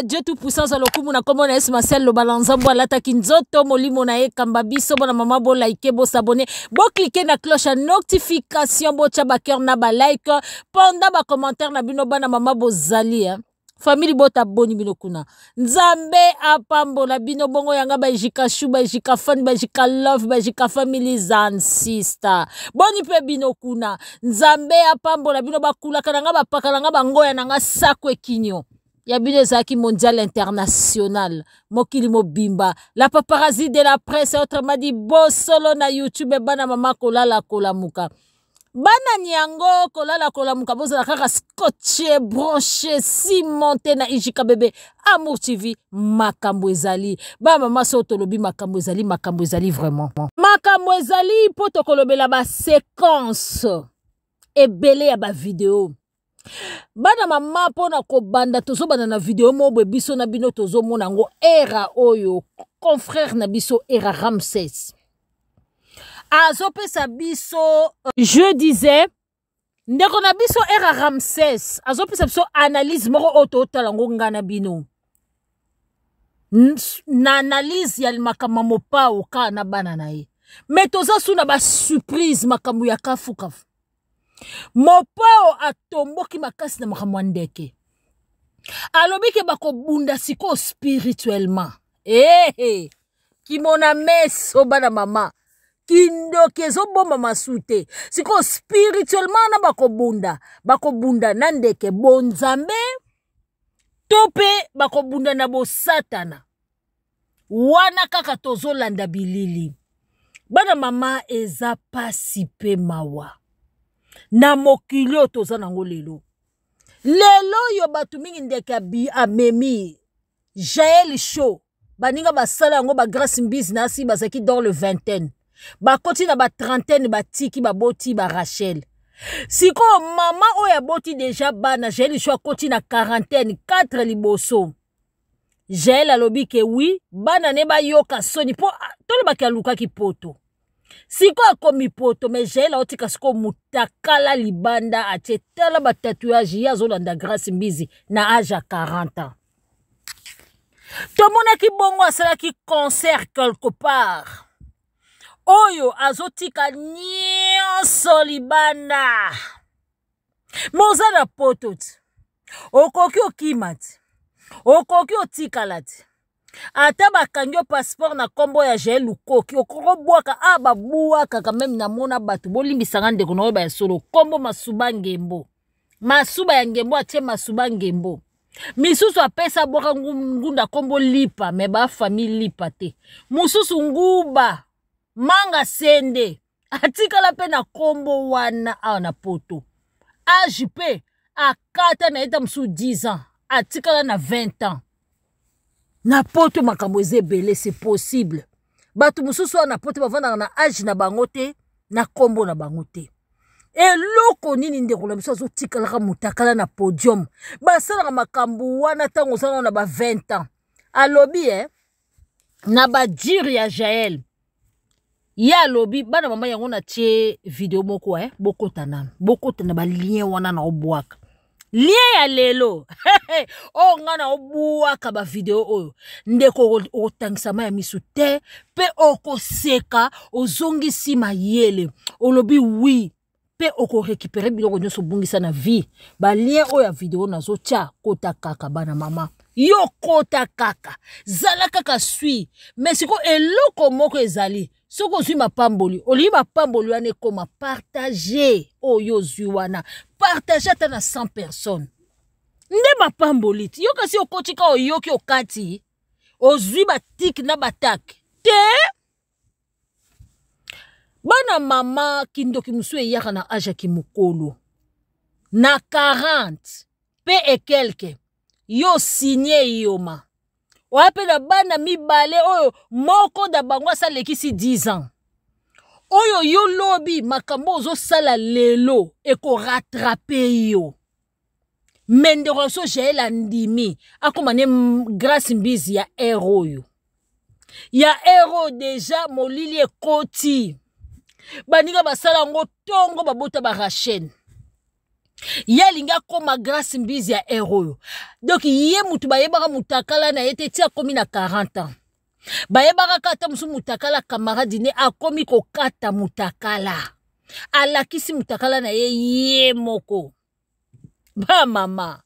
Dieu Dieu tout puissant za lokumu na kombo na Yesu Marcel Lobala Nzambo alataki nzoto molimo na ye kamba biso bona mama bo like bo s'abonner bo cliquer na cloche ya notification bo tya ba cœur na ba like pendant ba commentaire na bino bana mama bozali hein? famille libota boni bino kuna nzambe apambola bino bongo yanga bajika shu bajika fan bajika love bajika families and sister boni mpe bino kuna nzambe apambola bino bakulaka na nga bapaka na nga bangoya na nga sako ekinyo ya bino ezalaki mondial international mokili mobimba la paparazzi de la presse autrement dit bosolo na youtube bana mama kolala kolamuka bana nyango kolala kolamuka bozala kaka scotche branche cimente na ijika bebe amour tv makambo ezali bamama so tolobi makambo ezali makambo ezali vraiment makambo ezali mpo tokolobela basequence ebele ya bavideo bana mama mpo na kobanda tozobanda na video mobwe biso na bino tozomona yango era oyo confrère na biso era ramses azopesa biso euh, je disais ndeko na biso era ramses azopesa biso analyse moko oyo totala yango ngai na bino na analyse ya makambo mopao kaa na bana na ye me toza su na basurprise makambo ya kafukafu mopao atomboki makasi na makambo ya ndeke alobi ke bakobunda sikoyo spirituellement ehe hey, kimona meso bana mama kindoki ezobomba masu te sikoyo spirituellement wana bakobunda bakobunda na ndeke bonzambe to mpe bakobunda na bosatana wana kaka tozolanda bilili bana mama eza pasi mpe mawa na mokili oyo toza nango lelo lelo oyo bato mingi ndeke amemi jael show baninga basala yango bagrace mbizi na asi bazalaki dans le vingtaine bakoti na batrentaine batiki baboti barachel sikoyo mama oyo aboti deja bana jael show akoti na quarantaine 4 liboso jael alobi ke wi bana ne bayoka soni mpo ah, tolobaki alukaki poto sikoyo akomi poto me jael aotika sikoyo motakala libanda atie tala batatouage ye azolanda grace mbizi na age ya 40 ans tomonaki bongo asalaki concert quelque part oyo azotika nyonso libanda me oza na poto ti okoki okima ti okoki otikala ti ata bakangi yo passeport na nkombo ya jael lukoki okokobwaka a ah, babwakaka meme namona bato bolimbisanga ndeko na oyeba ya solo nkombo masuba ngembo masuba ya ngembo atie masuba ngembo misusu apesa bwaka ngunda nkombo lipa me bafamille lipa te mosusu nguba manga sende atikala mpe na kombo wana awa na poto age mpe akata na ye ta mosusu 10 ans atikala na 20 ans na poto makambo eza ebele c'est possible bato mosusu wana na poto bavandaka na age na bango te na kombo na bango te eloko nini ndeko na biso azotikalaka motakala na podium basalaka makambo wana ntango oza nao na ba 20 ans alobi e eh? na bajure ya jael ye alobi bana mama yango natie video moko eh? bokota nano bokota na balien wana na obwaka lien ya lelo oyo oh, ngai na obwaka bavideo oyo ndeko okotangisama ya misu te mpe okoseka ozongisi mayele olobi wi mpe okorekipere biloko nyonso obungisa na vie balien oyo ya video nazotya kota kaka bana mama yo kota kaka zala kaka swi me sikoyo eloko moko ezali soki ozwi mapamboli olingi mapamboli wana ekoma partage oyo ozwi wana partage ata na 100 personnes nde mapamboli ti yo kasi okotika oyoki okati ozwi batike na batake te bana mama kindoki mosusu eyaka na age ya kimokolo na 40 mpe ekelke yo sinie yoma oya mpe na bana mibale oyo moko na bango asalekisi 10 ans oyo yo lobi makambo ozosala lelo ekoratrape yo me ndeko so jael andimi akoma ne grace mbizi ya ere oyo ya ere oyo deja molili ekoti baninga basala yango ntongo babota barachene ye alingi akoma grace mbizi ya ere oyo donk ye motu bayebaka motakala na ye te ti akomi na 40 ans bayebaka kata mosusu mutakala camarade ne akomi kokata mutakala alakisi mutakala na ye ye moko bamama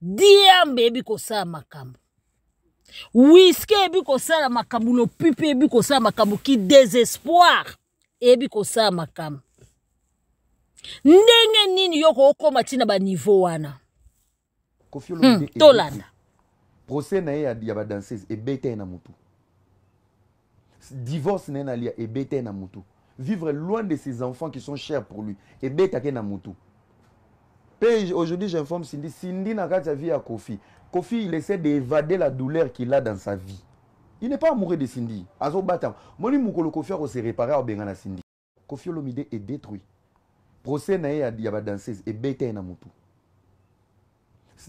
diambe eyebi kosala makambo wiske eyebi kosala makambo lopipi eyebi kosala makambo ki desespoir eyebi kosala makambo ndenge nini yo kookoma ntina baniveau wana kofi olomide hmm, tolanda procès na ye ya, ya badanseuse ebeta ye na motu divorce na ye na lia ebeta ye na motu vivre loin de ses enfants qui sont chers pour lui ebetaka ye na motu mpe aujourd'hui j'informe cindy cindy na kati ya vie ya kofi kofi il essaie d'évader la douleur qu'il a dans sa vie il n'est pas amoureux de cindy azobata moni mokolo kofi akose réparer aobenga na cindy Koffi Olomide est detruit. Procès na ye ya, ya ba danseuse ebeta ye na mutu.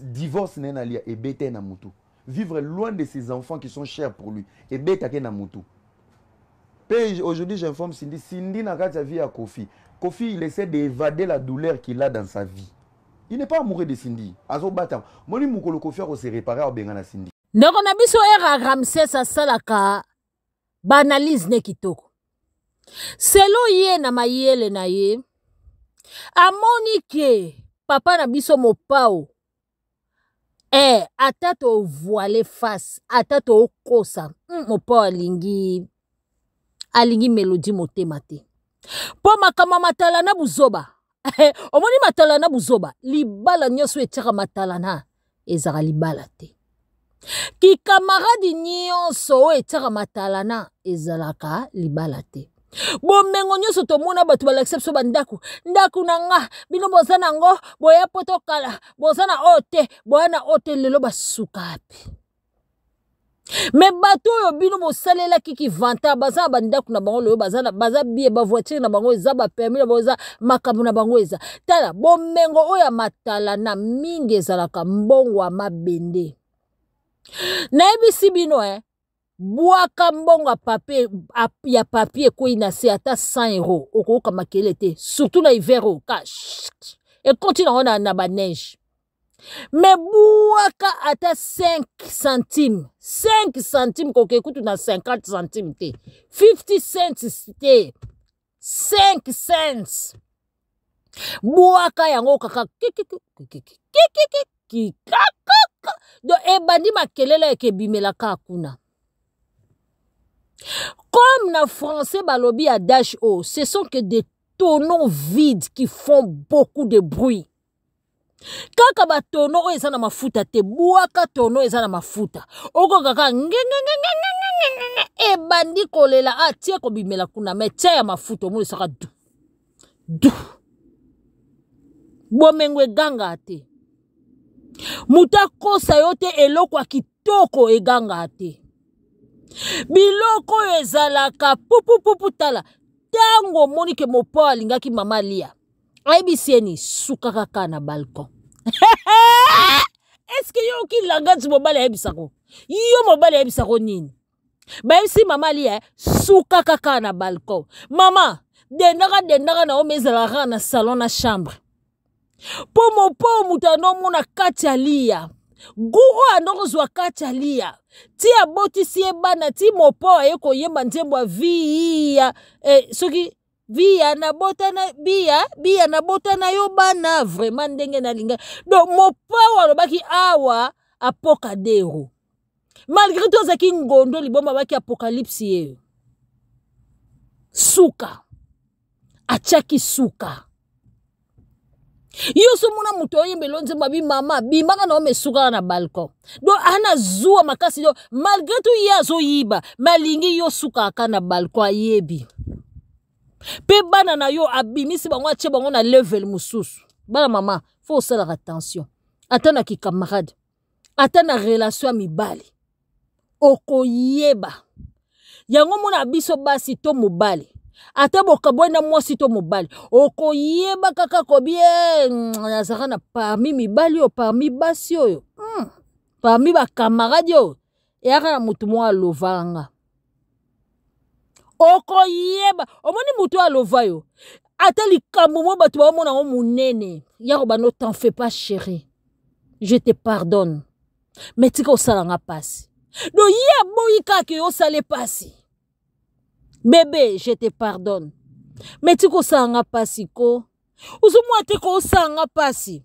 Divorce na ye na Lia ebeta ye na mutu. Vivre loin de ses enfants qui sont chers pour lui ebeta ke na mutu. Pe aujourd'hui j'informe Cindy, Cindy na kati ya vie ya Koffi. Koffi il essaie d'évader la douleur qu'il a dans sa vie. Il n'est pas amoureux de Cindy. Azo bata. Moni mukolo Koffi ako se réparer au bengana Cindy. Ndeko na biso Erra Ramses asalaka baanalyse ne kitoko selo ye na mayele na ye amoni ke papa na biso mopao eh, ata tovoile face ata tokosa mm, mopao alingi alingi melodi motema te mpo makambo ya matala na buzoba omoni matalana buzoba libala nyonso etyaka matalana ezaka libala te kikamaradi nyonso oyo etyaka matalana ezalaka libala te bomengo nyonso tomona bato balakisa biso bandako ndako na nga bino boza na yango boya poto kala boza na oyo te boya na oyo te lelo basuka ape me bato oyo bino bosalelaki kivanta baza na bandako na bango loyo baza, baza bie bavoitire na bango eza bapermi na bango eza makambo na bango eza tala bomengo oyo ya matala na mingi ezalaka mbongo ya mabende nayebisi bino eh, bwaka mbongo ya papier, ya papier ekwei na se ata 100 euro okoyoka makele te surtout na hiver oyo cash ekoti nango na, na baneige me bwaka ata 5 centime 5 centime koke kutu na 50 centime te 50 cents te 5 cents bwaka yango kaka kikakaka do ebandi makelele yake ebimela kaka kuna comme na français balobi ya dash o ce sont que des tonneaux vides qui font beaucoup de bruit kaka batono oyo eza na mafuta te bwaka tono eza na mafuta okoka kaka ngengengengengengenge ebandi kolela atie ah, kobimela kuna me tia ya mafuta omonisaka du du bomengo egangaa te moto akosa yo te eloko ya kitoko egangaa te biloko oyo ezalaka pupupupu tala ntango omoni ke mopao alingaki mama lia ayebisi ye ni sukaka kaka na balcon eske yo oki langage mobali ayebisako yo mobali ayebisako nini bayebisi mama aliya eh, sukaka kaka na balcon mama dendaka dendaka na omi ezalaka kaka na salon na chambre mpo mopo moto yango omona kati aliya gu oyo andokozwa kati aliya ti abotisi ye bana ti mopo aye koyemba nzembo ya viya eh, soki biya nabota na biya biya nabota na yo bana vraiment ndenge nalinga donc mopao alobaki awa apoka dero malgré to azalaki ngondo liboma abaki apokalypse yeyo suka atiaki suka yo so mona moto oyembela nzembo abi mama bimaka na yo mesukaka na balcon do ana zuwa makasi do malgré tout ye azoyiba me alingi yo sukaka na balcon ayebi mpe bana na yo abimisi bango atye bango na level mosusu bana mama fo osalaka tension ata na kikamarade ata na relation ya mibali okoyeba yango mona biso basi to mobali ata bokabwani na mwasi to mobali okoyeba kaka kobie nazalaka na parmi mibali oyo parmi basi oyo hmm. parmi bakamaradi oyo eya kaka motu moko alovaka nga okoyeba omoni motu oyo alova yo ata likambo moko bato baomona yango monene ya kobanda otan fait pas chéri je te pardonne me tika osala nga mpasi do ye aboyi kaka yo osale mpasi bebe je te pardonne me ti kosala nga mpasi ko ozomona te kosala nga mpasi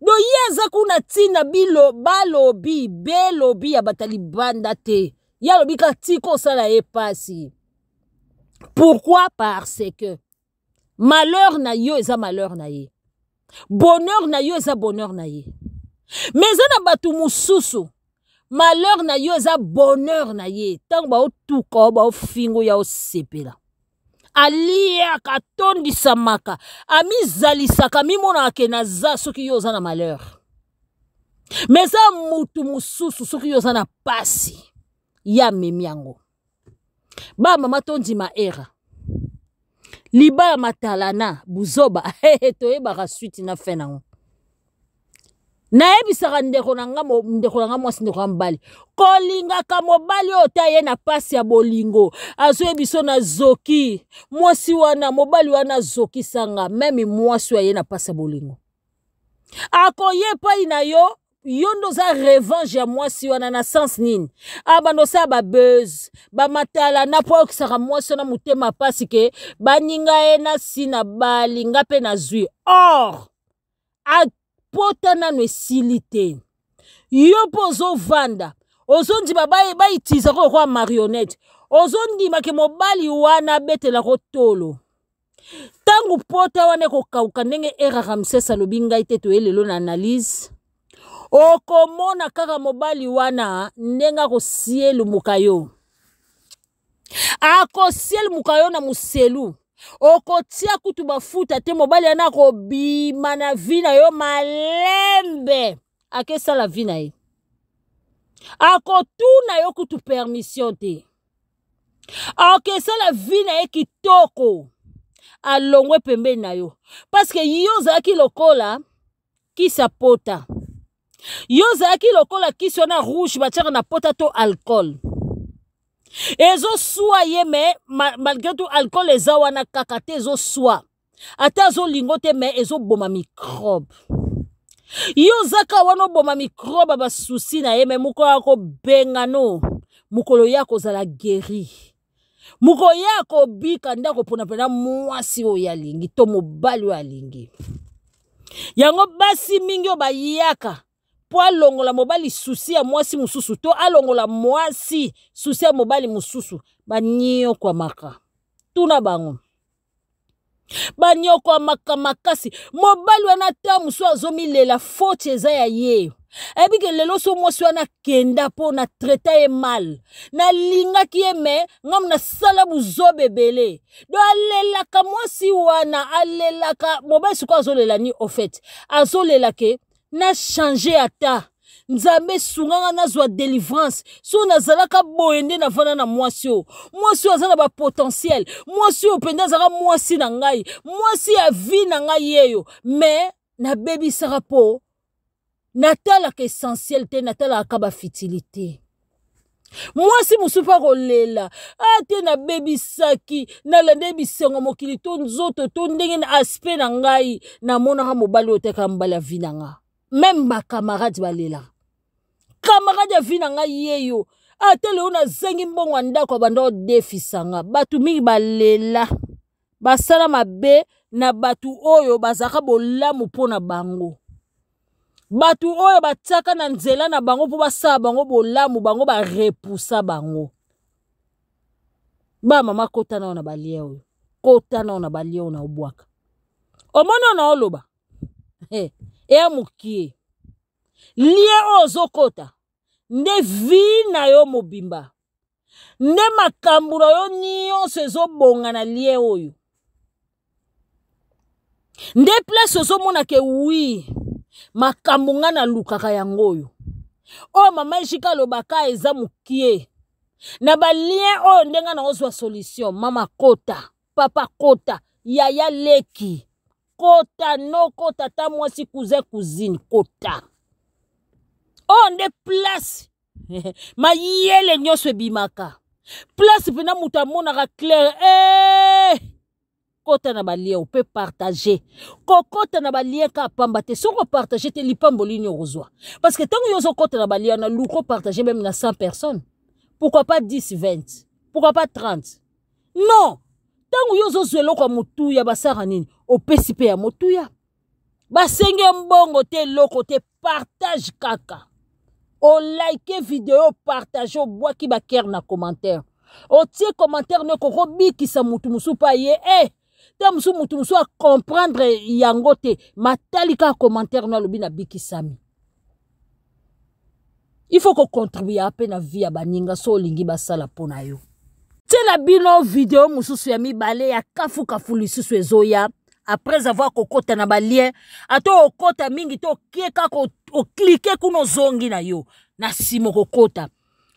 do ye aza kuna ntina bilo balobi belobi ya bata libanda te ye alobi kaka ti kosala ye mpasi pourquoi parce que malheur na yo eza malheur na ye bonheur na yo eza bonheur na ye me eza na bato mosusu malheur na yo eza bonheur na ye ntango baotuka o baofingo ya osepela aliaka atondisamaka amizalisaka mimonaka ke naza soki yo oza na malheur me eza motu mosusu soki yo oza na mpasi ye amemi yango ba mama tondima era liba ya matalana buzoba toyebaka switi na fin nango nayebisaka ndeko na nga ndeko na nga mwasi ndeko ya mobali kolingaka mobali oyo te aye na mpasi ya bolingo azoye biso na zoki mwasi wana mobali wana azokisanga meme mwasi oyo aye na mpasi ya bolingo akoye epai na yo yo nde oza revanche ya mwasi wana na sens nini abanda ah, osala babuse bamatala na mpo ayokisaka mwasi wana motema mpasi ke baninga ye na si na bali nga mpe nazwi or apota nano esili te yo mpo ozovanda ozondima baitiza ko lokola marionete ozondima ke mobali wana abetelako tolo ntango pota wana ekokauka ndenge era ramses alobi ngai te toye lelo na analyse okomona kaka mobali wana ndenge akosielumuka yo akosielumuka yo na moselu okotia kutu bafuta te mobali yana akobima na vi na yo malembe akesala vi na ye akotuna yo kutu permission te akesala vi na ye kitoko alongwe pembeni na yo paske yo ozalaki lokola kisa pota yo ozalaki lokola kisi wana rouge batiaka na pota to alcool ezoswa ye me malgré tout alcool eza wana kaka te ezoswa ata azolingo te me ezoboma microbe yo ozaka wana oboma microbe basusi na ye me mokolo ya kobengano mokolo ya kozala gueri mokolo ya kobika nde akopona mpena mwasi oyo alingi to mobali oyo alingi yango basi mingi oyo bayaka mpo alongola mobali susi ya mwasi mosusu to alongola mwasi susi ya mobali mosusu baniokwamaka tuna bango banyokwamaka makasi mobali wana ata mosusu azomilela foti eza ya ye ayebike lelo so mwasi wana akenda mpo na traita ye mal nalingaki ye me ngamu nasala buzoba ebele do alelaka mwasi wana alelaka mobali sikoyo azolela ni ofete azolela ke na change ata nzambe esunganga nazwa delivrance so nazalaka boye nde navanda na mwasi oyo mwasi oyo aza na bapotentiel mwasi oyo mpenza azalaka mwasi na ngai mwasi ya vi na ngai yeyo me nabebisaka mpo natalaka essentiel te natalaka bafitilite mwasi mosusu mpe akolela ate ah, nabebisaki nalandai bisengo mokili to nzoto to ndenge na aspect na ngai namonaka mobali oyo teka mobali ya vi na nga meme bakamarade balelaka kamarade ya vi na ngai yeyo ata ah, lelo nazangi mbongo ya ndako abanda odefisa nga bato mingi balela basala mabe na bato oyo bazalaka bolamu mpo na bango bato oyo batiaka na nzela na bango mpo basala bango bolamu bango barepusa bango ba mama kota nao na balie oyo kota nao na balie oyo na obwaka omoni oyo naoloba eh, eya mokie lie oyo ozokota nde vi na yo mobimba nde makambo na yo nyonso ezobonga na lie oyo nde place ozomona ke wi makambo ngai nalukaka yango oyo oyo mama ejika alobaka eza mokie na balien oyo nde ngai naozwa solution mama kota papa kota yaya leki kota noko tata mwasi cousin cousine kota oyo nde place mayele nyonso ebimaka place mpena moto amonaka claire ee eh! kota na balien ope partage kokota na balien ka pamba te soki opartage te lipamboli nini okozwa parce que ntango yo ozokota na balien na luka opartage meme na 100 personnes pourquoi pas 10 20 pourquoi pas 30 non ntango yo ozozwa eloko ya motuya basara nini opesi mpe ya motuya basengi yo mbongo te eloko te partage kaka olike video opartage obwaki bakere na commentaire otie commentaire no ekoki obikisa motu mosusu mpe aye e eh, ta mosusu motu mosusu acomprendre yango te matali kaka commentaire no alobi nabikisami il faut kocontribua mpe na vie ya baninga so olingi basala mpo na yo tiela bino video mosusu ya mibale ya kafukafu lisusu ezoya après avoir kokota na balien ata okota mingi to okie kaka oklike kuna ozongi na yo na nsima okokota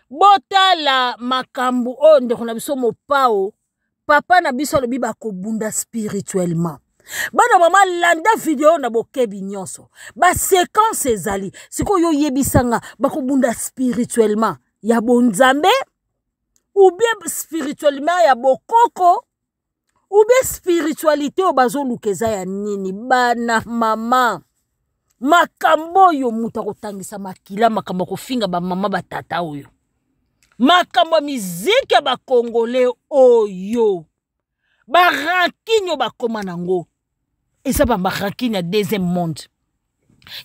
botala makambo oyo ndeko na biso mopao papa na biso alobi bakobunda spirituellement bana mama landa video na bokebi nyonso basequence ezali sikoyo oyebisa nga bakobunda spirituellement ya bonzambe ubien spirituellement ya bokoko ubien spiritualité oyo bazoluka eza ya nini bana mama makambo oyo moto akotangisa makila makambo ya kofinga bamama batata oyo makambo ya miziki ya bakongole oyo barankini oyo bakoma nango eza bamarankini ya deuxième monde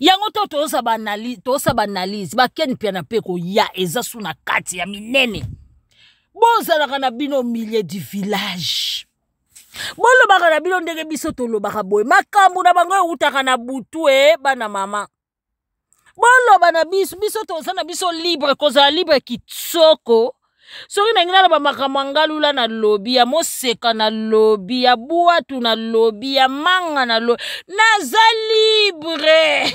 yango to toyosa baanalyse toyosa baanalyse bakeni mpiana mpe koya eza su na kati ya minene bozalaka na bino milieu du village bolobaka na bino ndenge biso tolobaka boye makambo na bango ewutaka na butu e bana mama boloba na biso biso toza na biso libre kozala libre kitsoko soki nangi naloba makambo ya ngalula na lobi ya moseka na lobi ya bwatu na lobi ya manga na lobi naza libre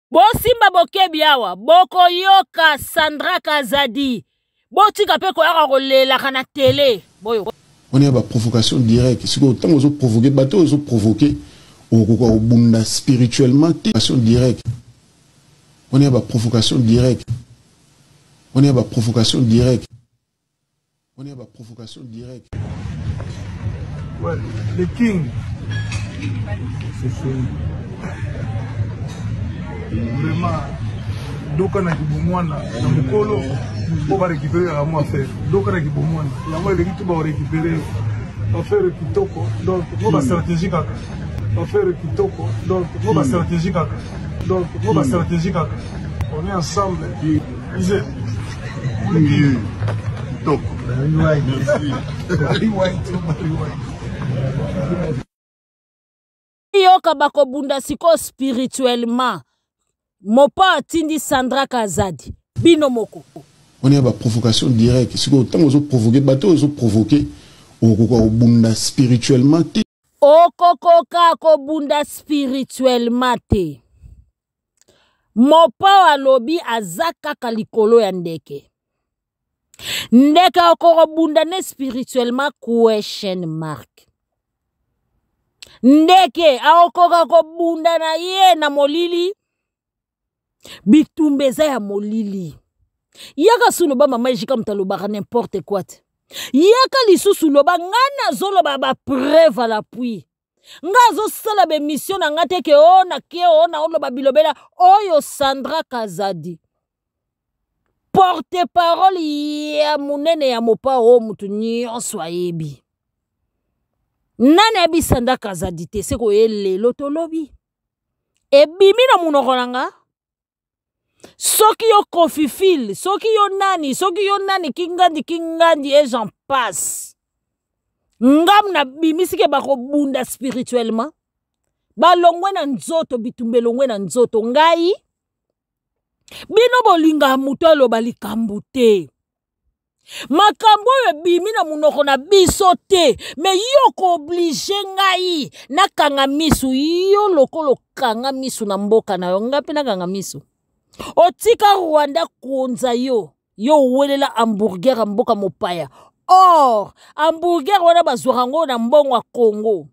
bosimba bokebi awa bokoyoka sandra kazadi botika mpe koyaka kolelaka na tele boyo wana ya baprovocation direct sikoyo ntango ozoprovoke bato oyo ozoprovoke okokoka kobunda spirituellement te action direct wana ya baprovocation direct wana ya baprovocation direct On est à la provocation directe. Ouais, le king. C'est fini. Vraiment. doka na kibomwana na mokolo mpo barécupere yaka mwa affaire doka na kibomwana yango eleki to barécupere affaire kitoko donc mo bastratégie kaka affaire kitoko donc mo bastratégie kaka donc mo bastratégie kaka on est ensemble yoka bakobunda sikoyo spirituellement mopa atindi sandra kazadi bino moko wana ya baprovocation direct sikoyo ntango ozoprovoke bato oyo ozoprovoke okokoka kobunda spirituellement te okokoka kobunda spirituellement te mopao alobi aza kaka likolo ya ndeke ndeke okokobunda ne spirituellement question mark ndeke akokoka kobunda na ye na molili bitumba eza ya molili yaka su loba mama ejika moto alobaka n'importe quoi te yaka lisusu loba ngai nazoloba bapreuve à l'appui nga azosala bemission na nga te ke o nake o naoloba bilobela oyo sandra kazadi porte parole ya monene ya mopa oyo moto nyonso ayebi nani ayebi sandra kazadi te se koye lelo tolobi ebimi na monoko na nga soki yo kofifile soki yo nani soki yo nani kingandi kingandi e j'en passe ngam nabimisi ke bakobunda spirituellement balongwe na nzoto bitumba elongwe na nzoto ngai bino bolingaka moto aloba likambo te makambo oyo ebimi na monoko na biso te me yo okooblige ngai nakanga misu yo lokola okanga misu na mboka na yo ngai mpe nakanga misu otika rwanda konza yo yo owelela hamburger ya mboka mopaya or hamburger wana bazwaka yango na mbongo ya congo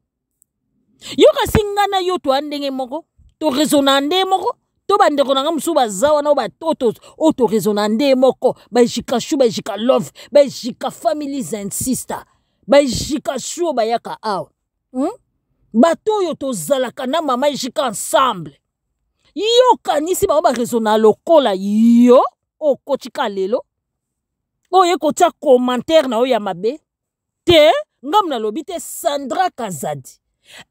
yo kasi ngai na yo toya ndenge moko toresona nde moko to bandeko na ngai mosusu baza wana o batoto oyo toresona nde moko bajika shu bajika love bajika families and sister bajika shu oyo bayaka awa hmm? bato oyo tozalaka na mama jika ensemble yo okanisi bango baresona lokola yo okotika lelo oye kotya commentaire na yo ya mabe te ngamu nalobi te sandra kazadi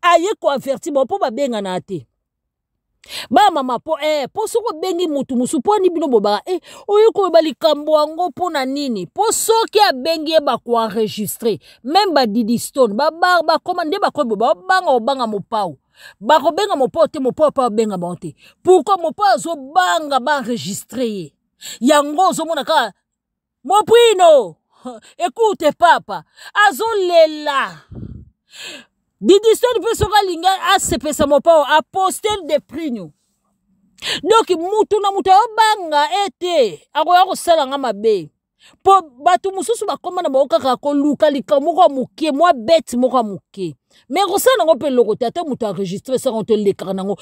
aye koaverti bango mpo babengana te bamama mpo eh, mpo soki obengi motu mosusu mpo ani bino bobaka eh, oye koyeba likambo yango mpo na nini mpo soki abengi ye bakoenregistre meme badidistone babar bakoma nde bakoyeba babanga obanga mopao bakobenga mopao te mopao mpo abenga bango te pourkui mopao azobanga baenregistre ye yango ozomona kaka moprino ekute papa azolela didiston mpe soki alingi asepesa mopao apostel de prino donc mutu na moto ayobanga ete akoya kosala nga mabe mpo bato mosusu bakoma na bango kaka koluka likambo moko ya moke mwa bete moko ya moke me kosala nango mpe eloko te ata moto aregistre sango to elekaka nango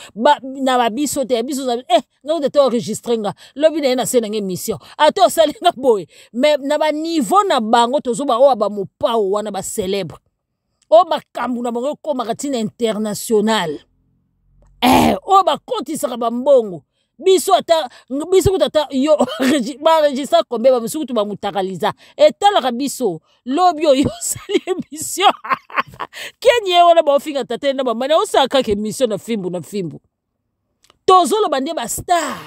na babiso te ya biso eh nga kuta to enregistre nga lobi na ye na se na nga émission ata ah, osali nga boye mais na baniveau na bango tozoba oyo bamopao wana bacélèbre oyo oh, makambo na bango ekomaka ntina international eh, oyo oh, bakotisaka bambongo biso ata biso kutu ata yo baregistre kombe bamosusu kutu bamutakaliza etalaka biso lobi oyo osali emission keni ye wana baofinga tata ye na bamani aosalaka kaka emission na fimbu na fimbu tozoloba nde bastar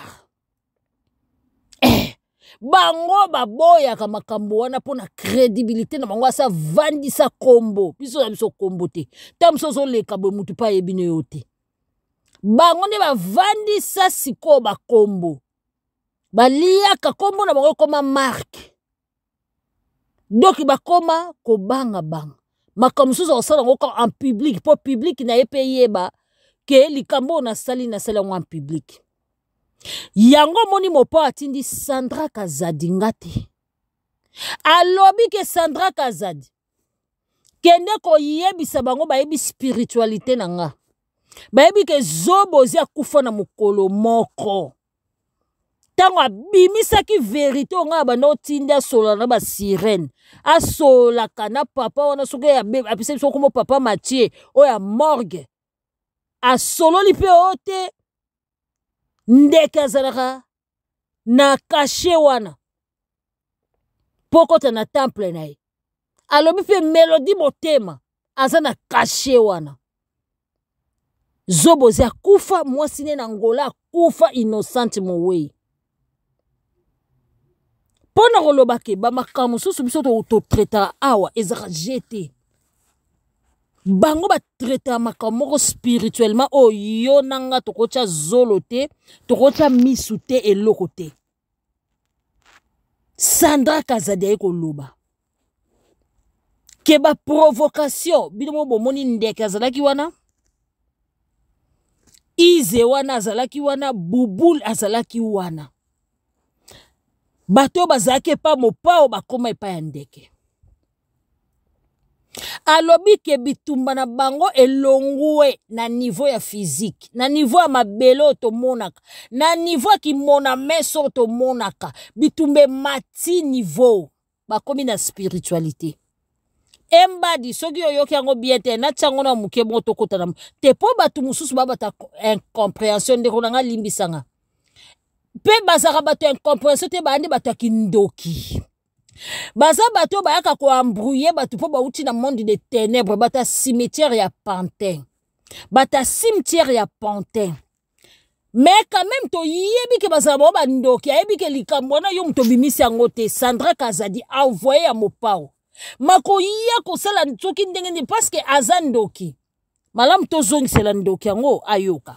eh, bango baboyaka makambo wana mpo na credibilité na bango asa vandisa kombo biso na biso kombo te ntango biso ozoleka boye motu mpe ayebi na yo te bango nde bavandisa sikoyo bakombo baliaka kombo na bango ekoma marke doki bakoma kobangabanga makambo mosusu akosala yango kaka en public mpo public na ye mpe eyeba ke likambo oyo nasali nasali yango en public yango omoni mopo atindi sandra kazadi nga te alobi ke sandra kazadi kende koyebisa bango bayebi spiritualité na nga bayebi ke zobo ozi akufa na mokolo moko ntango abimisaki verité oyo ngai abanda otindi asolola na basirene asololaka na papa wana soki apesa biso nkombo papa matie oyo ya morgue asololi mpe oyo te ndeke azalaka na kashe wana mpo okota na temple na ye alobi mpe melodi motema aza na kashe wana zobozi akufa mwasi ne na ngola akufa innocente mowei mpo na koloba ke bamakambo mosusu biso totraitaka awa ezalaka je te bango batraitaka makambo moko spirituellement oyo oh, yo na nga tokotya zolo te tokotya misu te eloko te sandra kazadi aye koloba ke baprovocation bino mo bomoni ndeke azalaki wana ize wana azalaki wana bubul azalaki wana bato oyo bazalaki epai mopao bakoma epai ya ndeke alobi ke bitumba na bango elongwe na niveau ya physique na niveau ya mabele oyo tomonaka na niveau ya kimona meso oyo tomonaka bitumba emati niveau bakomi na spiritualité embadi soki oyoki yango bien te natya yango na moke moko tokota na te mpo bato mosusu babata incomprehension ndeko na ngai limbisanga mpe bazalaka bato ya incomprehension te baa nde bato ya kindoki baza bato oyo bayaka koembrouye bato mpo bauti na monde de ténèbre bata cimetière ya pantin bata cimetière ya pantin mais quand même toyebi ke bazala bao bandoki ayebi ke likambo wana yo moto obimisi yango te sandra kazadi envoye ya mopao makoya kosala soki ndenge nini parceke aza ndoki malamu tozongisela ndoki yango ayoka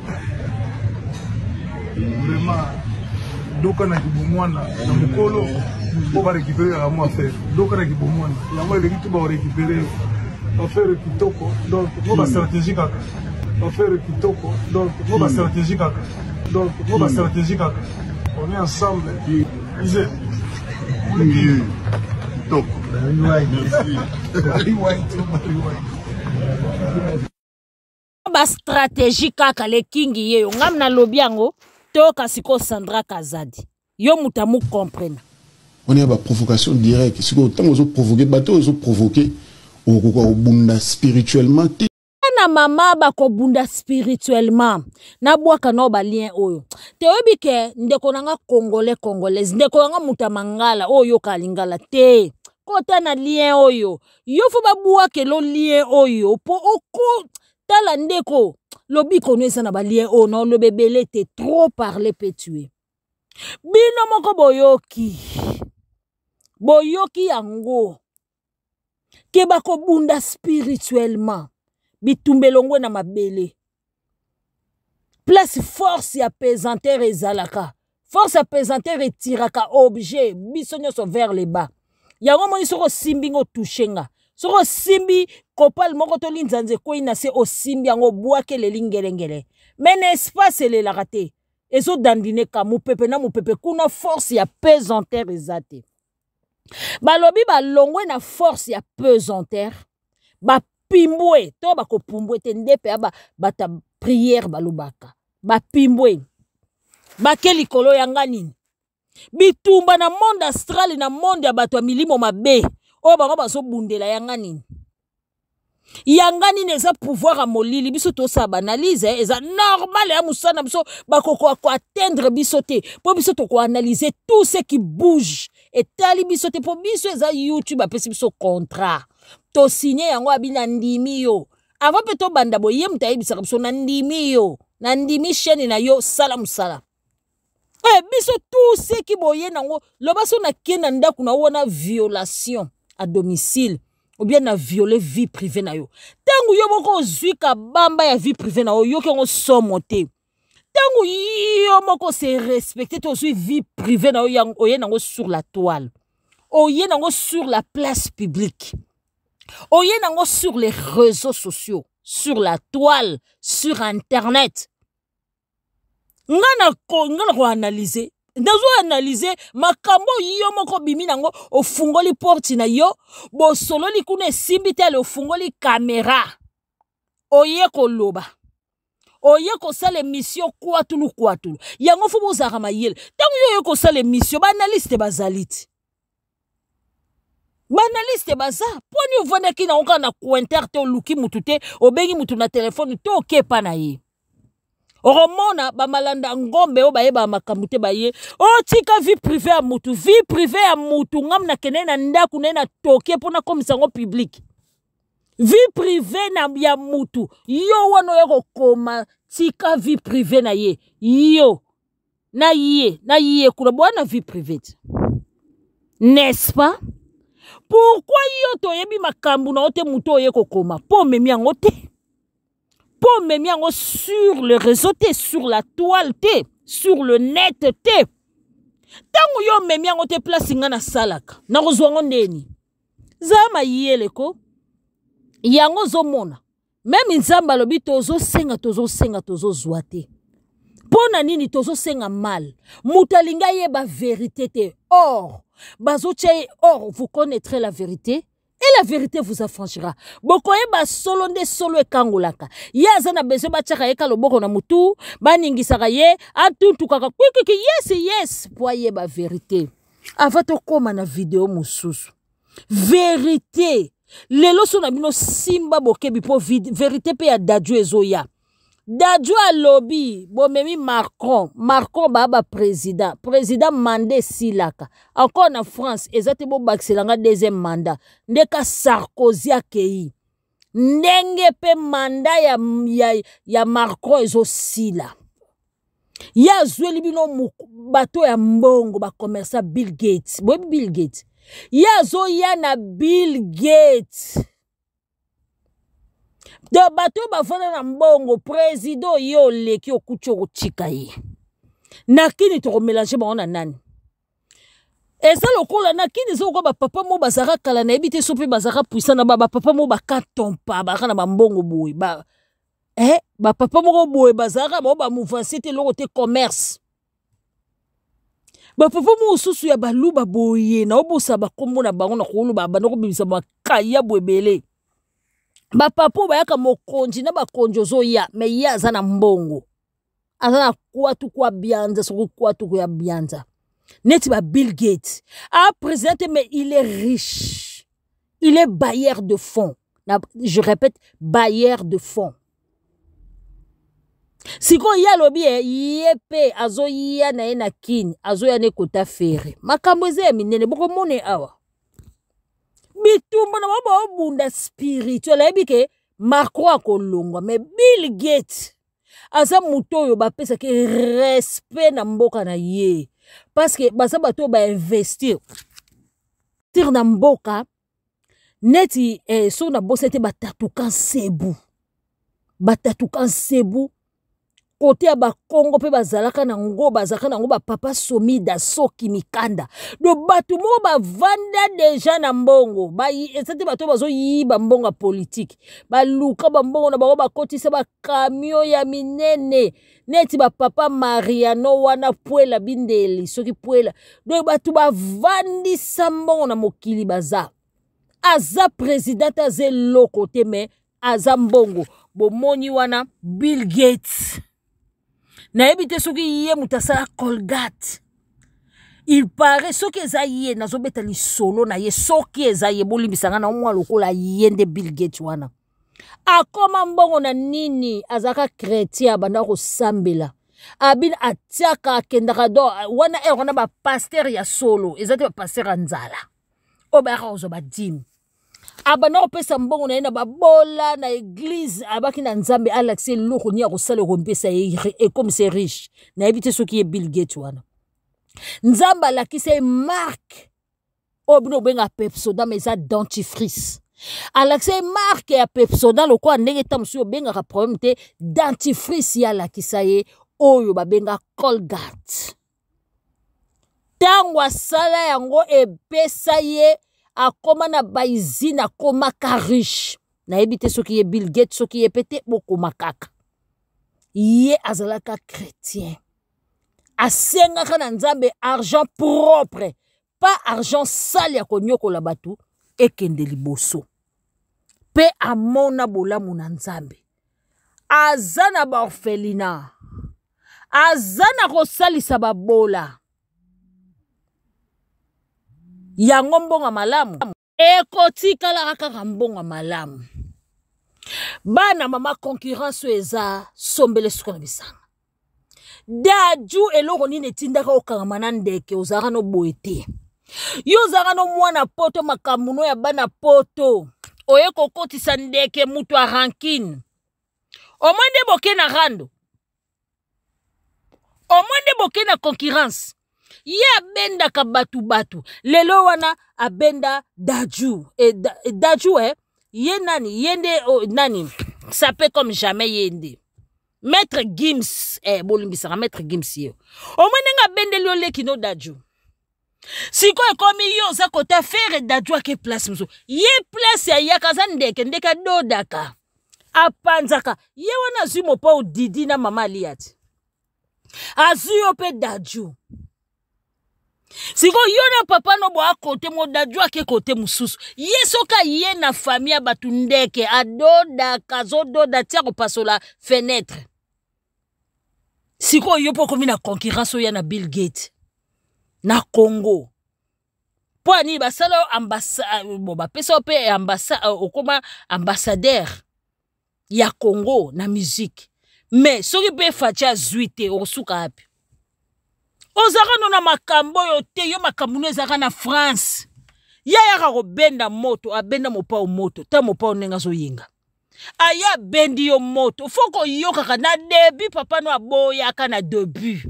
vraiment doka na kibomwana na mokolo mpo barécupere yaka mwa affaire doka na kibomwana yango eleki tu baorécupere affaire kitoko donc mo bastratégie kaka affaire kitoko donc mo bastratégie kaka donc mo bastratégie kaka on est ensemble ise kitoko merci ba stratégie kaka le king ye yo ngam na lobi yango toyoka sikoyo sandra kazadi yo moto amukomprena wana ya baprovocation direct sikoyo ntango ozoprovoke bato oyo ozoprovoke okokoka kobunda spirituellement te na mama bakobunda spirituellement nabwaka nao balien oyo te oyebi ke ndeko na nga congolais congolaise ndeko yanga moto ya mangala oyo oyoka lingala te kota na lien oyo yo fo babwakelo lien oyo mpo oko tala ndeko lobiko no eza na balien oyo na oloba ebele te trop parle pe tue bino moko boyoki boyoki yango ke bakobunda spirituellement bitumba elongwe na mabele place force ya pesantere ezalaka force ya pesantere etiraka objet biso nyonso vers le bas yango omoni soki osimbi ngo touche nga soki osimbi kopale moko to linzanza ekwei na se osimbi yango obwaki eleli ngelengele me na espace elelaka te ezodandine ka mopepe na mopepe kuna force ya pesantere eza te balobi balongwe na force ya pesanteur bapimbwe to bakopumbwe te nde mpe bata priere balobaka bapimbwe bake likolo ya nga nini bitumba na monde astral na monde ya bato ya milimo mabe oyo bango bazobundela yanga nini yanga nini eza pouvoir ya molili biso tosala baanalyse eh? eza normal ya mosala na biso bakokoka koatteindre biso te mpo biso tokoanalyse tout ce qui bouge etali biso te mpo biso eza youtube apesi biso contrat tosigne yango abi na ndimi yo avant mpe tobanda boye ye moto ayebisaka biso na ndimi yo na ndimi chaine na yo sala mosala eh, biso tout ce qui boye nango loba so na kie na ndako na wana violation à domicile ou bien na viole vie privée na yo ntango yo moko ozwi kabamba ya vie privée na yo oyoki yango somo te ntango yo moko se respecte te ozwi vie privée na yo oye nango sur la toile oye nango sur la place publique oye nango sur les réseaux sociaux sur la toile sur internet nga na koanalyse nazo analyse makambo yo moko obimi nango ofungoli porte na yo bosololi kuna esimbi te ale ofungoli kamera oye koloba oye kosala emission kwatulu kwatulu yango fo bozalaka mayele ntango yo oye kosala emission baanalyste bazali te banaliste baza mponi ovandaki nango kaka na cointer te oluki mutu te obengi mutu na telefone to oke epa na ye okomona bamalanda ngombe oyo bayebaka makambo te baye otika oh, vie prive ya mutu vie prive ya mutu ngamu nakendai na ndako na ye na toke mpo nakomisa yango publike vie prive na ya mutu yo wana oya kokoma tika vie prive na ye yo na ye na ye kuna boa na vie privée te n'est-ce pas pourkui yo toyebi makambo na yo te moto oye kokoma mpo omemi yango te mpo omemi yango sur le réseau te sur la toile te sur le net te ntango yo omemi yango te place ngai nasalaka nakozwa yango ndeni zaa mayele ko yango ozomona meme nzambe alobi tozosenga tozosenga tozozwa te mpo na nini tozosenga mal moto alingi ayeba verité te or bazotya ye or vous connaîtrez la vérité et la vérité vous affranchira bokoyeba solo nde solo ekangolaka ye aza na besoin batyaka ye ka loboko na motu baningisaka ye atuntukaka kwikiki yes yes mpo ayeba verité ava tokóma na video mosusu verite lelo so na bino simba bokebi mpo verite mpe ya dadio ezoya dadio alobi bomemi macron macron baa baprésident président manda esilaka encore na france eza te bobakisela nga deuxième mandat nde ka sarkozy akei ndenge mpe manda ya, ya, ya marcron ezosila ye azweli bino bato ya mbongo bacommerça bill gates boyebi bill gates ye azoya na bill gates to bato oyo bafanda na mbongo prezido ye oleki okuti okotika ye na kini tokomelange bango na nani eza lokola na kini eza lokola bapapa mo bazalaka kala nayebi te so mpe bazalaka puisa na bapapa mo bakatompa bazalaka na bambongo boye ba eh, bapapa moko boye bazalaka bao bamouvanse te eloko te commerce bapapa mosusu ya baluba boye naobosa bakombo na bango na koloba banda kobimisa makaya bo ebele bapapa oyo bayaka mokonzi na bakonzi ozoya me ye aza na mbongo aza na kwatuku ya bianza soki kwatuku ya bianza neti ba bill gates apresident te mais il est riche il est bailleur de fonds na, je répète bailleur de fonds sikoyo ye alobi ye ye mpe azoya na ye na kini azoya na ekota fere makambo eza ya minene bokomona awa bitumba na bango baobunda spirituel ayebi ke macron akolongwa mais bill gate aza moto oyo bapesaki respect na mboka na ye parce que baza bato oyo bainvestir tir na mboka neti eh, soki nabosa te batatuka nsebu batatuka nsebu kote ya bakongo mpe bazalaka na ngo bazalaka na yango bapapa somida soki mikanda do bato moko bavanda deja na mbongo eza te bato bazoyiba mbongo ya politike baluka bambongo na bango bakotisa ba bakamio ya minene neti bapapa mariano wana pwela bindeli soki pwela donc bato bavandisa mbongo na mokili baza aza president te aza eloko te me aza mbongo bomoni wana bill gates nayebi te soki ye moto asala colgate il paraît soki eza ye nazobeta lisolo na ye soki eza ye bolimbisa ngai na omwa lokola ye nde bill gates wana akoma mbongo na nini azalaka chrétien abanda kosambela abin atiaka akendaka do wana ere wana bapaster ya solo eza te bapaster ya nzala oyo bayaka kozwa badime abanda kopesa mbongo na ye na babola na eglize abaki na nzambe alakisa eloko nini akosala ekompesa ye ekomisa ye riche nayebi te soki ye bill gate wana nzambe alakisa ye marke oyo bino obenga pepsoda ma eza dentifrice alakisa ye marke ya pepsoda lokola ndenge ntango mosusu obengaka problème te dentifrice ye alakisa ye oyo babenga colgate ntango asala yango epesa ye akoma na baizine akomaka riche nayebi te soki ye bill gate soki ye mpe te bokoma kaka ye azalaka chrétien asengaka na nzambe argent propre pas argent sale ya konyokola bato ekende liboso mpe amona bolamu na nzambe aza na baorphelina aza na kosalisa babola yango mbongo malamu ekotikalaka kaka mbongo malamu bana mama concurrence oyo eza sombele suka na bisanga daju eloko nini etindaka okangama na ndeke ozalaka no boye te yo ozalaka no mwana poto makambo no ya bana poto oye kokotisa ndeke moto ya rankine omoi nde boke na rando omoi nde bokei na concurrence ye abendaka bato bato lelo wana abenda daju e, eh, da, e, eh, daju e eh? ye nani ye nde oh, nani sape comme jamais ye nde maître gims eh, bolimbisaka maître gims ye omoi ndenge abendeli yo leki no daju sikoyo ekomi yo oza kota fere dadu ake place mosusu ye place ayaka aza ndeke ndeke adodaka apanzaka ye wana azwi mopao didi na mama aliya ti azwi yo mpe daju sikoyo yo na papa no boya kote modaju ake kote mosusu ye soki aye na fami ya bato ndeke adodaka azododa ti akopasola fenetre sikoyo yo mpo okomi na concurrence oya na bill gate na congo mpo ya nini basala yo ambassa euh, bon bapesa yo mpe ambassa euh, okoma ambassadeur ya congo na musique me soki mpe faci azwi te okosuka wapi ozalaka no na makambo oyo te yo makambo no ezalaka na france ye ayaka kobenda moto abenda mopao moto ta mopao ndenge azoyenga aye abendi yo moto fo koyokaka na debut papa no aboyaka na debut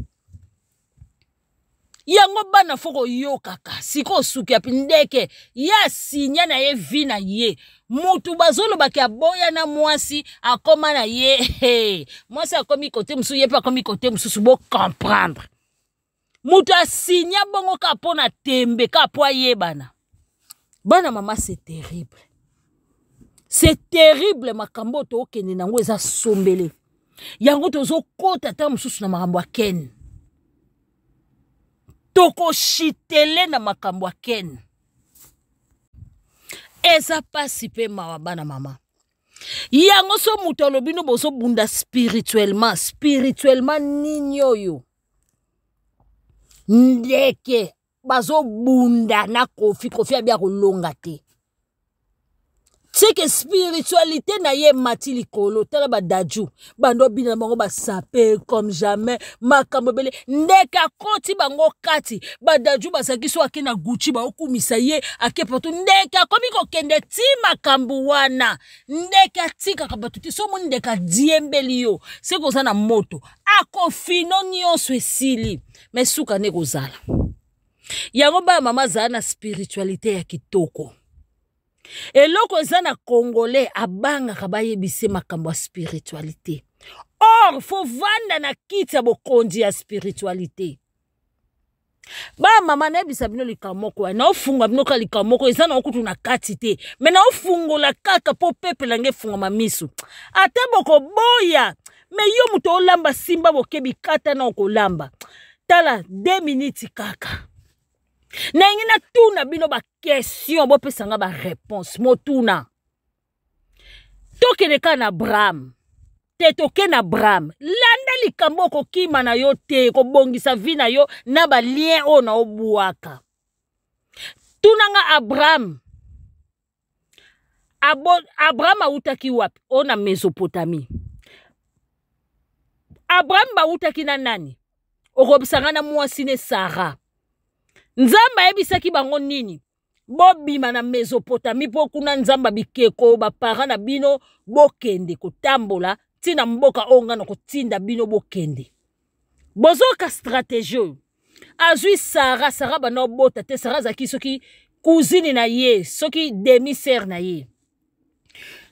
yango bana fo koyokaka sikoyo osuki yapi ndeke ye asinya na ye vi na ye mutu bazolobaki aboya na mwasi akoma na ye hey. mwasi akomi kote mosusu ye mpe akomi kote mosusu bocomprendre moto asinya bongo kaka mpo na tembe kaka mpo ayebana bana mama c'est terrible c'est terrible makambo oyo tookende na yango eza sombele yango tozokota ntango mosusu na makambo ya kene tokoshitele na makambo ya kene eza mpasi mpe mawa bana mama yango so moto alobi no bozobunda spirituellement spirituellement nini oyo ndeke bazobunda na kofi kofi abi akolonga te seke spiritualité na ye emati likolo tala badaju bando bina na bango basape comme jamais makambo ebele ndeke akoti bango kati badaju bazalaki so ake na gucci baokumisa ye ake poto ndeke akomi kokende ti makambo wana ndeke atikaka bato te so omoni ndeke adiembeli yo seke oza na moto akofino nyonso esili me suka nde ekozala yango baya mama azala na spiritualité ya kitoko eloko eza na congolais abangaka bayebise makambo ya spiritualité or fovanda na kiti ya bokonzi ya spiritualité bamama nayebisa bino likambo moko ya naofungola bino kaka likambo moko eza na okutu na kati te me naofungola kaka mpo pepe na ngai efungama miso ata bokoboya me yo moto olamba simba bokebi kata na okolamba tala 2 miniti kaka nalingi natuna bino bakestion bopesa ngai bareponse motuna tokende kaka na brame te toke na brame landa likambo okokima na yo te kobongisa vi na yo na balien oyo na obwaka tunanga abraham abraham awutaki wapi oyo na mesopotamie abraham bawutaki na nani okobisanga na mwasi ne sara nzambe ayebisaki bango nini bobima na mesopotamie mpo kuna nzambe bikeko baparent na bino bokende kotambola ntina mboka oyo ngai na kotinda bino bokende bozoyoka stratégie oyo azwi sara sara banda obota te sara azalaki soki kuzini na ye soki demi sere na ye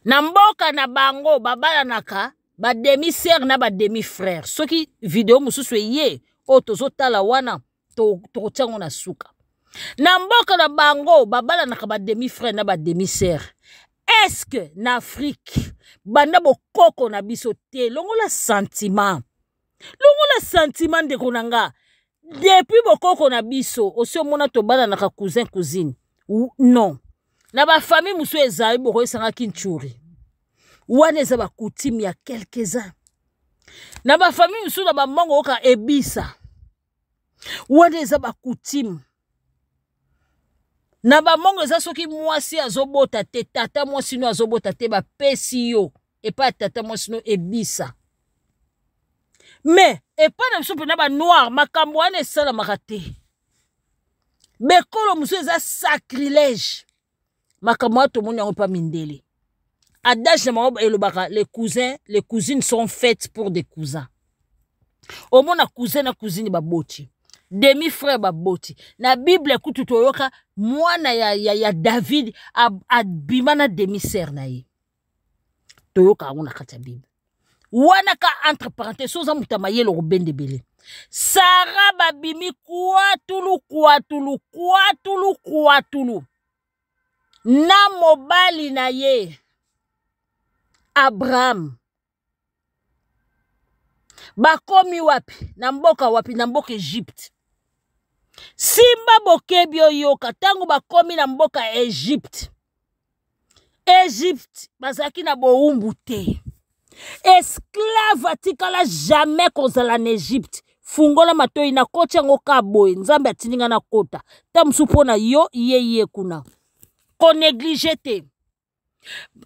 na mboka na bango babalanaka bademi sere na bademi frere soki video mosusu eye oyo tozotala wana tokotia yango na suka na mboka na bango babalanaka bademi frère na bademi sœur eske na afrike banda bokoko na biso te longola sentiment longola sentiment ndeko na nga depuis bokoko na biso osi omona tobalanaka cousin cousine non na bafamille mosusu ezali bokoyesanga kinchuri wana eza bakoutime ya quelques-uns na bafamille mosusu na bamongo oyoka ebisa wana eza bacoutime na bamongo eza soki mwasi azobota te tata mwasi no azobota te bapesi yo epai ya tata mwasi no ebisa me epai na biso mpena banoir makambo wana esalamaka te bekolo mosusu eza sacrilège makambo wana tomoni yango mpa mindele adage na bango elobaka les cousins les cousines sont faites pour des cousins omona cousin na cousine baboti demi frère baboti na bible kutu toyoka mwana ya, ya, ya david abima na demi sere na ye toyoka yango na kati ya bible wana ka entre parenthèse so oza moto ya mayele okobenda ebele sara babimi kwatulu kwatulu kwatulu kwatulu na mobali na ye abraham bakomi wapi na mboka wapi na mboka egypte simba bokebi oyoka ntango bakomi na mboka ya egypte egypte bazalaki na bowumbu te esclave atikala jamais kozala na egypte fungola matoi nakoti yango ka boye nzambe atindi ngai nakota ta mosusu mpo na yo yeye kuna koneglige te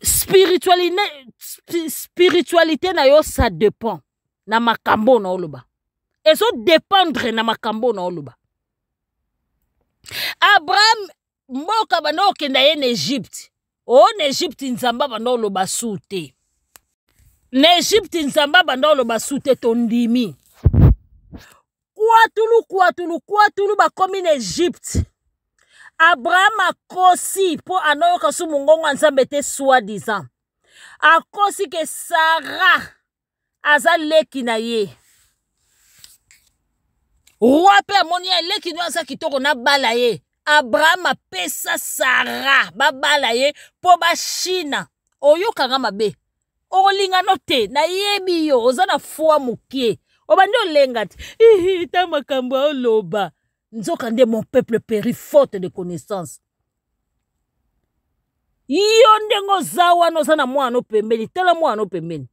spiritualité, spiritualité na yo ça dépend na makambo na oloba ezo dépendre na makambo na oloba abraham mboka banda okenda ye na egypte o na egypte nzambe abanda oloba su te na egypte nzambe abanda oloba su te tondimi kuatulu kuatulu kuatulu bakomi na egypte abraham akosi mpo anayoka su mongongo ya nzambe te soi disant akosi ke sara aza leki na ye roi mpe amoni ya leki nio aza kitoko nabala ye abraham apesa sara babala ye mpo bashina oyokanga mabe okolinga no te nayebi yo oza na foi mokie obandi olenga te ihi ta makambo ya oloba nzoka nde mon peuple peri faute de connaissance yo ndenge oza wana oza na mwana opembeni tala mwana opembeni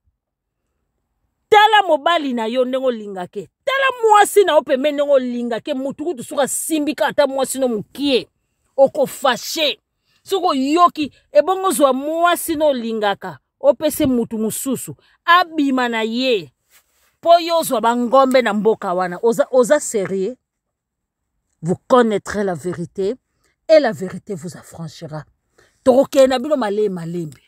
tala mobali na yo ndenge olingake tala mwasi na yo pembeni ndenge olingake motukutu soki asimbika ata mwasi no mokie okofashe soki oyoki ebongo zwa mwasi na olingaka opese mutu mosusu abima na ye mpo yo ozwa bangombe na mboka wana oza, oza serieux vous connaîtrez la vérité et la vérité vous affranchira tokokende na bino malembe malembe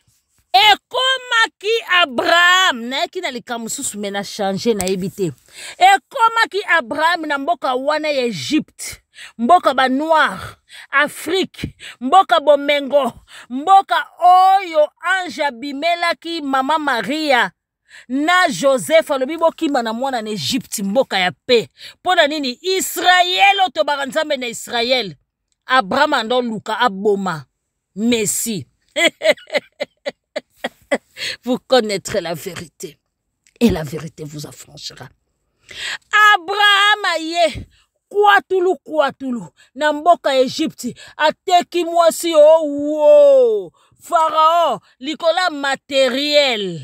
ekomaki abraham nayaki na likambo mosusu me na change nayebi te ekomaki abraham na mboka wana ya egypte mboka banoir afrike mboka bomengo mboka oyo ange abimelaki mama maria na joseph alobi bokima na mwana na egypte mboka ya pe mpo na nini israel otobaka nzambe na israel abraham anda oluka aboma messi vous connaîtrez la vérité et la vérité vous affranchira abraham aye kwatulu kwatulu na mboka ya egypte ateki mwasi owo farao likolo ya materiel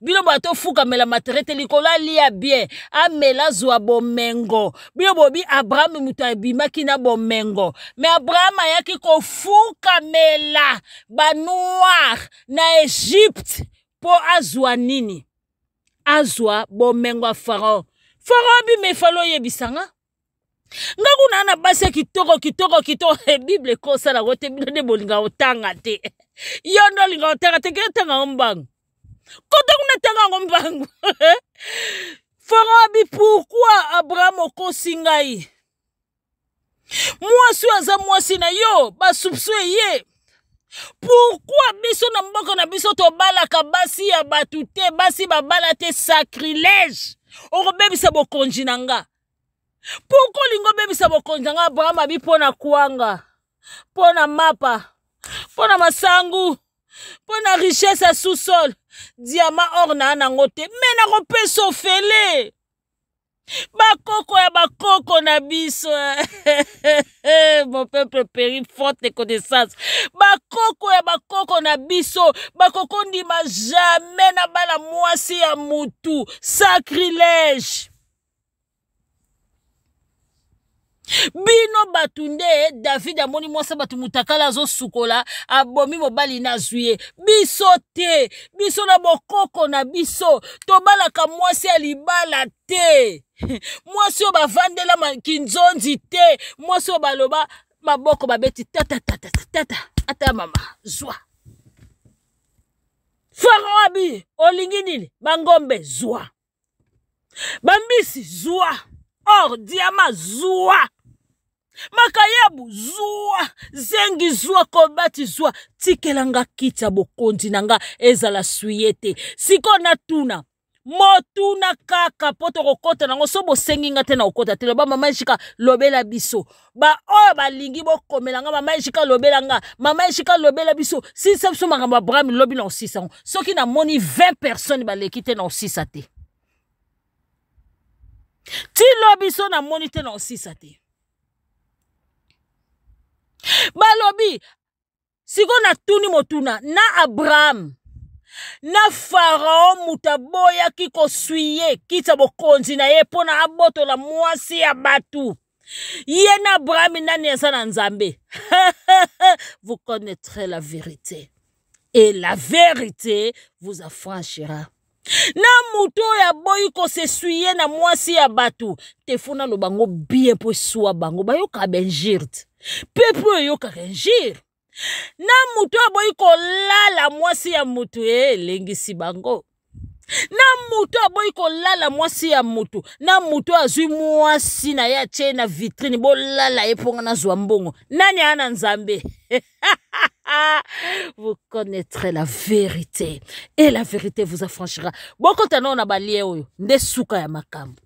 bino bato ofukamela materiel te likolo alia bien amela azwa bomengo bino bobi abrahame moto abimaki na bomengo me abrahame ayaki kofukamela banoir na egypte mpo azwa nini azwa bomengo ya farao farao abima efali oyebisa nga nga kuna na basi ya kitoko kitoko kitoko eh, bible ekosala yango te bino nde bolinga kotanga te yo nde olinga kotanga te kee tanga yango mbangu kota kuna tanga yango mbangu farao abi pourkui abraham okosi ngai mwasi oyo aza mwasi na yo basupso eye pourkui biso na mboka na biso tobalaka basi ya bato te basi babala te sacrilège okobebisa bokonzi na nga pourkui olingi obebisa bokonzi na nga abraham abi mpo na kwanga mpo na mapa mpo na masangu mpo na richesse ya sous-sol diama or naa nango te me nakopesa ofele bakoko ya bakoko na biso mon peuple peri faute connaissance bakoko ya bakoko na biso bakokondima jamais na bana mwasi ya mutu sacrilège bino bato nde david amoni mwasi bato motakala azosukola abomi mobali na azwi ye biso te biso na bokoko na biso tobalaka mwasi ya libala te mwasi oyo bavandela kinzonzi te mwasi oyo baloba maboko babeti tatatatatata ata mama zwa farabi olingi nini bangombe zwa bambisi zwa or diama zwa makayabu zwa zengi zwa kobati zwa tikela nga kiti ya bokonzi na nga ezala suye te sikoyo natuna motuna kaka mpo tokokɔta nango so bosengi nga te nakokɔta te loba mama ejika lobela biso baoyo balingi bokomela nga mama ejika lobela nga mama ejika lobela biso sisa biso makambo abraham lobi na osisa yango soki namoni 20 personne baleki te na osisa te ti lobi so namoni te na osisa te balobi sikoyo natuni motuna na abraham na farao moto aboyaki koswiye kita bokonzi na ye mpo na abotola mwasi ya bato ye na abrahami nani aza na nzambe vous connaîtrez la vérité et la vérité vous affranchira na moto oyo aboyi kosesuye na mwasi ya bato tefona aloba ngo bien mpo eswa bango bayokaka bainjure te peple oyo eyokaka injure na moto oyo aboyi kolala mwasi ya moto e eh, elengisi bango na moto aboyi kolala mwasi ya moto na moto oyo azwi mwasi na ye atye na vitrine bolala ye mpo nga nazwa mbongo nani aa na nzambe vous connaîtrez la vérité et la vérité vous affranchira bokota nao na balie oyo nde suka ya makambo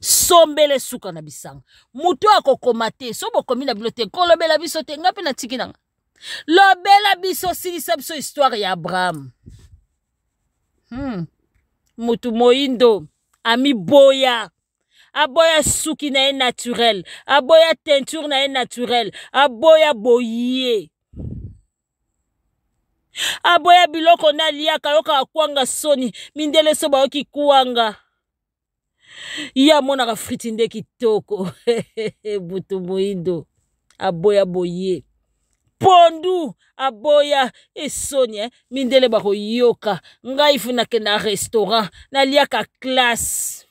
sombele suka na bisanga moto akokoma te so bokomi na bino te kolobela biso te ngai mpe natiki nanga lobela biso silisa biso histoire ya abraham hmm. motu moindo amiboya aboya suki na ye naturel aboya teinture na ye naturel aboya boye aboya biloko nde aliaka ayokaka kwanga soni mindele so bayoki kwanga ye amonaka friti nde kitoko butu moindo aboya boye pondu aboya esoni eh? mindele bakoyoka ngai fu nakenda na restaurant naliaka classe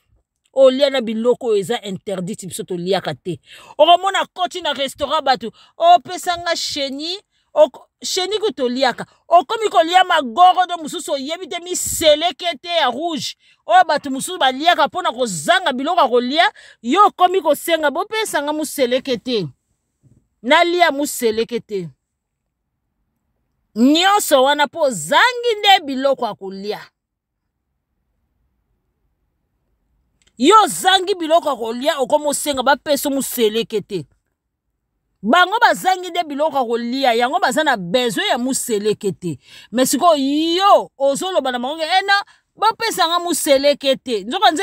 olia na biloko oyo eza interdit biso toliaka te okomona koti na restaurant bato opesa oh, nga cheni sheni kutu oliaka okomi kolia magorodo mosusu oyebi te miseleke te ya rouge oyo bato mosusu baliaka mpo na kozanga biloko ya kolia yo okomi kosenga bopesanga moseleke te nalia museleke te nyonso wana mpo ozangi nde biloko ya kolia yo ozangi biloko ya kolia okoma osenga bapesa moseleke te bango bazangi nde biloko ya kolia yango baza na besoin ya moseleke te me sikoyo yo ozoloba na bango ena eh, bapesanga moseleke te nzoka nze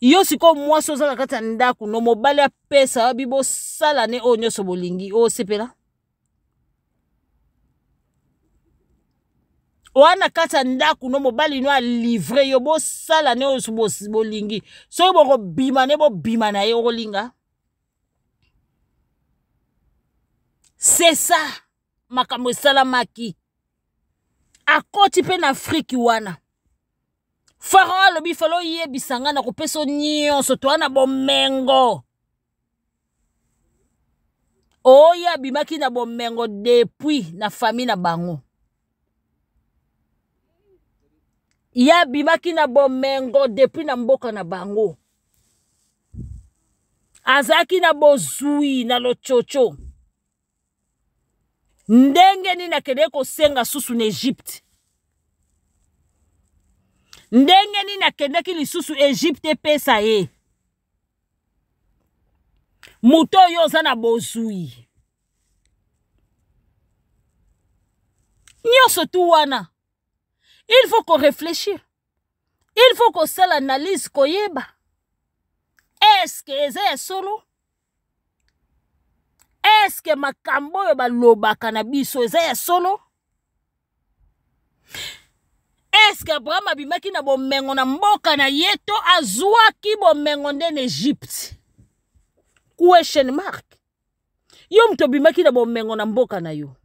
yo sikoyo mwasi oza na kati ya ndako no mobali apesa wabi bosala ne oyo nyonso bolingi osepela oya na kati ya ndako no mobali no alivre yo bosala ne oyo bolingi soki bokobima ne bobima na ye okolinga c'est ça makambo esalamaki akoti mpe na afriki wana pharaon alobi fala oyebisa ngai na kopesa yo nyonso toya na bomengo oyo abimaki na bomengo depuis na famille na bango ye abimaki na bomengo depuis na mboka na bango azalaki na bozwi na lococo ndenge nini akendeki kosenga susu na egypte ndenge nini akendeki lisusu egypte epesa ye moto oyo oza na bozwi nyonso tu wana il faut koreflechir il faut kosala analyse koyeba eske eza ya solo eske makambo oyo balobaka na biso eza ya solo eske abraham abimaki na bomengo na mboka na ye to azwaki bomengo nde na egypte question mark yo moto obimaki na bomengo na mboka na yo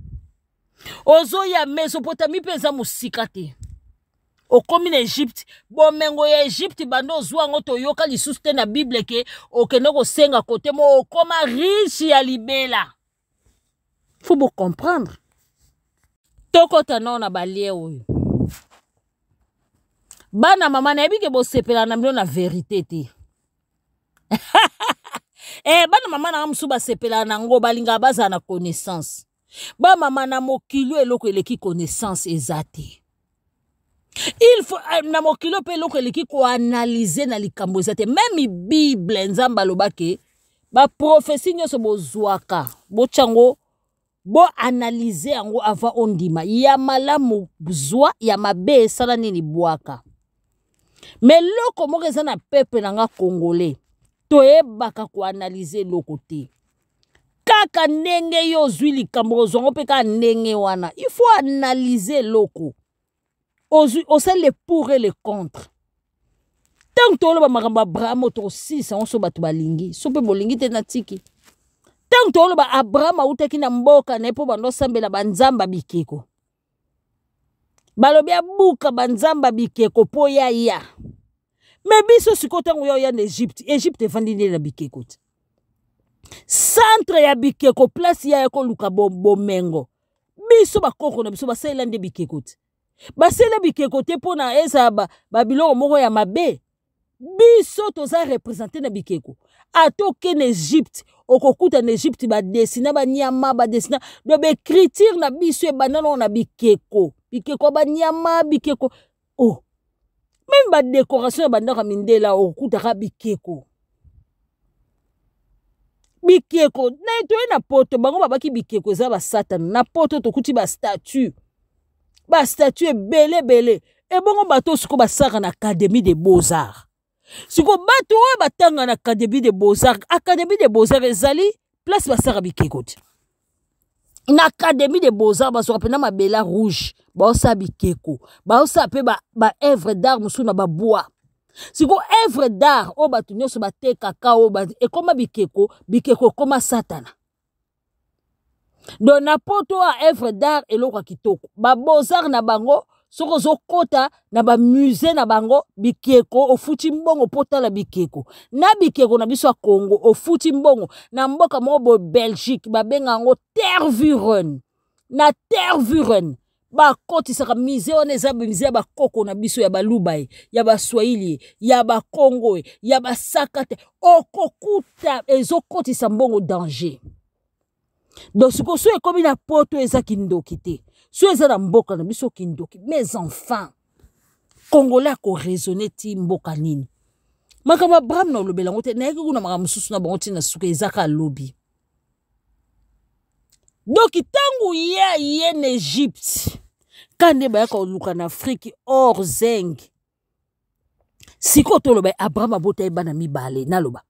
ozoya mesopotami mpe eza mosika te okomi na egypte bomengo ya egypte banda ozwa yango toyoka lisusu te na bible ke okende kosenga kote mo okoma riche ya libela faut bocomprendre tokɔta nao na balie oyo bana mama nayebi ke bosepela na bino na verite te eh, bana mama nanga mosusu basepelaka na yango balingaka bazala na connaissance bamama na mokili oyo eloko eleki connaissance eza te il faut eh, na mokili oyo mpe eloko eleki koanalyze na likambo eza te meme bible nzambe alobaki baprofesi nyonso bozwaka botya yango boanalyze yango avant ondima ya malamu zwa ya mabe esala nini bwaka me eloko moko eza na peuple na nga congolais toyebaka koanalyze eloko te kaka ndenge yo ozwi likambo ozwa yango mpe kaka ndenge wana il faut analyse eloko ozwi osali le pour et le contre ntango toloba makambo ya abrahama tokosilisa yango so bato balingi so mpe bolingi te natiki ntango toloba abrahama autaki na mboka na ye mpo bando osambela banzambe bikeko balobi abuka banzamba bikeko mpo ya ya me biso sikoyo ntango ya oya na egypte egypte efandi nde na bikeko te centre ya bikeko place ya ya koluka bomengo biso bakoko na biso basalela nde bikeko te basalela bikeko te mpo na ezala babiloko ba moko ya mabe biso toza represente na bikeko ata oke na egypte okokuta na egypte badesina banyama badesina do baecriture na biso ebanda nao na bikeko bikeko ya banyama bikeko o oh. meme badekoration ya bandako ya mindela okokutaka bikeko bikeko naye toye na poto bango babaki bikeko eza basatana na poto tokuti bastatue ba statue ebele ebele ebongo bato siko basaka na académie de beaux arts siko bato oyo batanga na académie de beaux arts académie de beaux arts ezali place basaka bikeko te na académie de beaux arts bazwaka mpena mabela rouge baosala bikeko baosala mpe baœuvre d'art mosusu na babois sikoyo œuvre d'art oyo bato nyonso batekaka oyo ekoma bikeko bikeko ekoma satana donc na poto a œuvre d'art eloko ya kitoko babozar na bango soki ozokota na bamusée na bango bikeko ofuti mbongo mpo otala bikeko na bikeko na biso ya congo ofuti mbongo na mboka moko boye belgique babenga yango tervuren na tervuren bakotisaka musée wana eza musée ya bakoko na biso ya baluba ye ya baswahili ye ya bakongo ye ya basaka te okokuta ezokotisa mbongo danger donc sikoyo so ekomi na poto eza kindoki te so eza na mboka na biso kindoki mais enfin congolais akoraisonne ti mboka nini makambo abraham na olobela yango te nayaki kuna makambo mosusu na bango ntina suka ezaka lobi donki ntango ye aye na egypte ka nde bayaka koluka na afriki or zeng sikoyo toloba abraham abota ye bana mibale naloba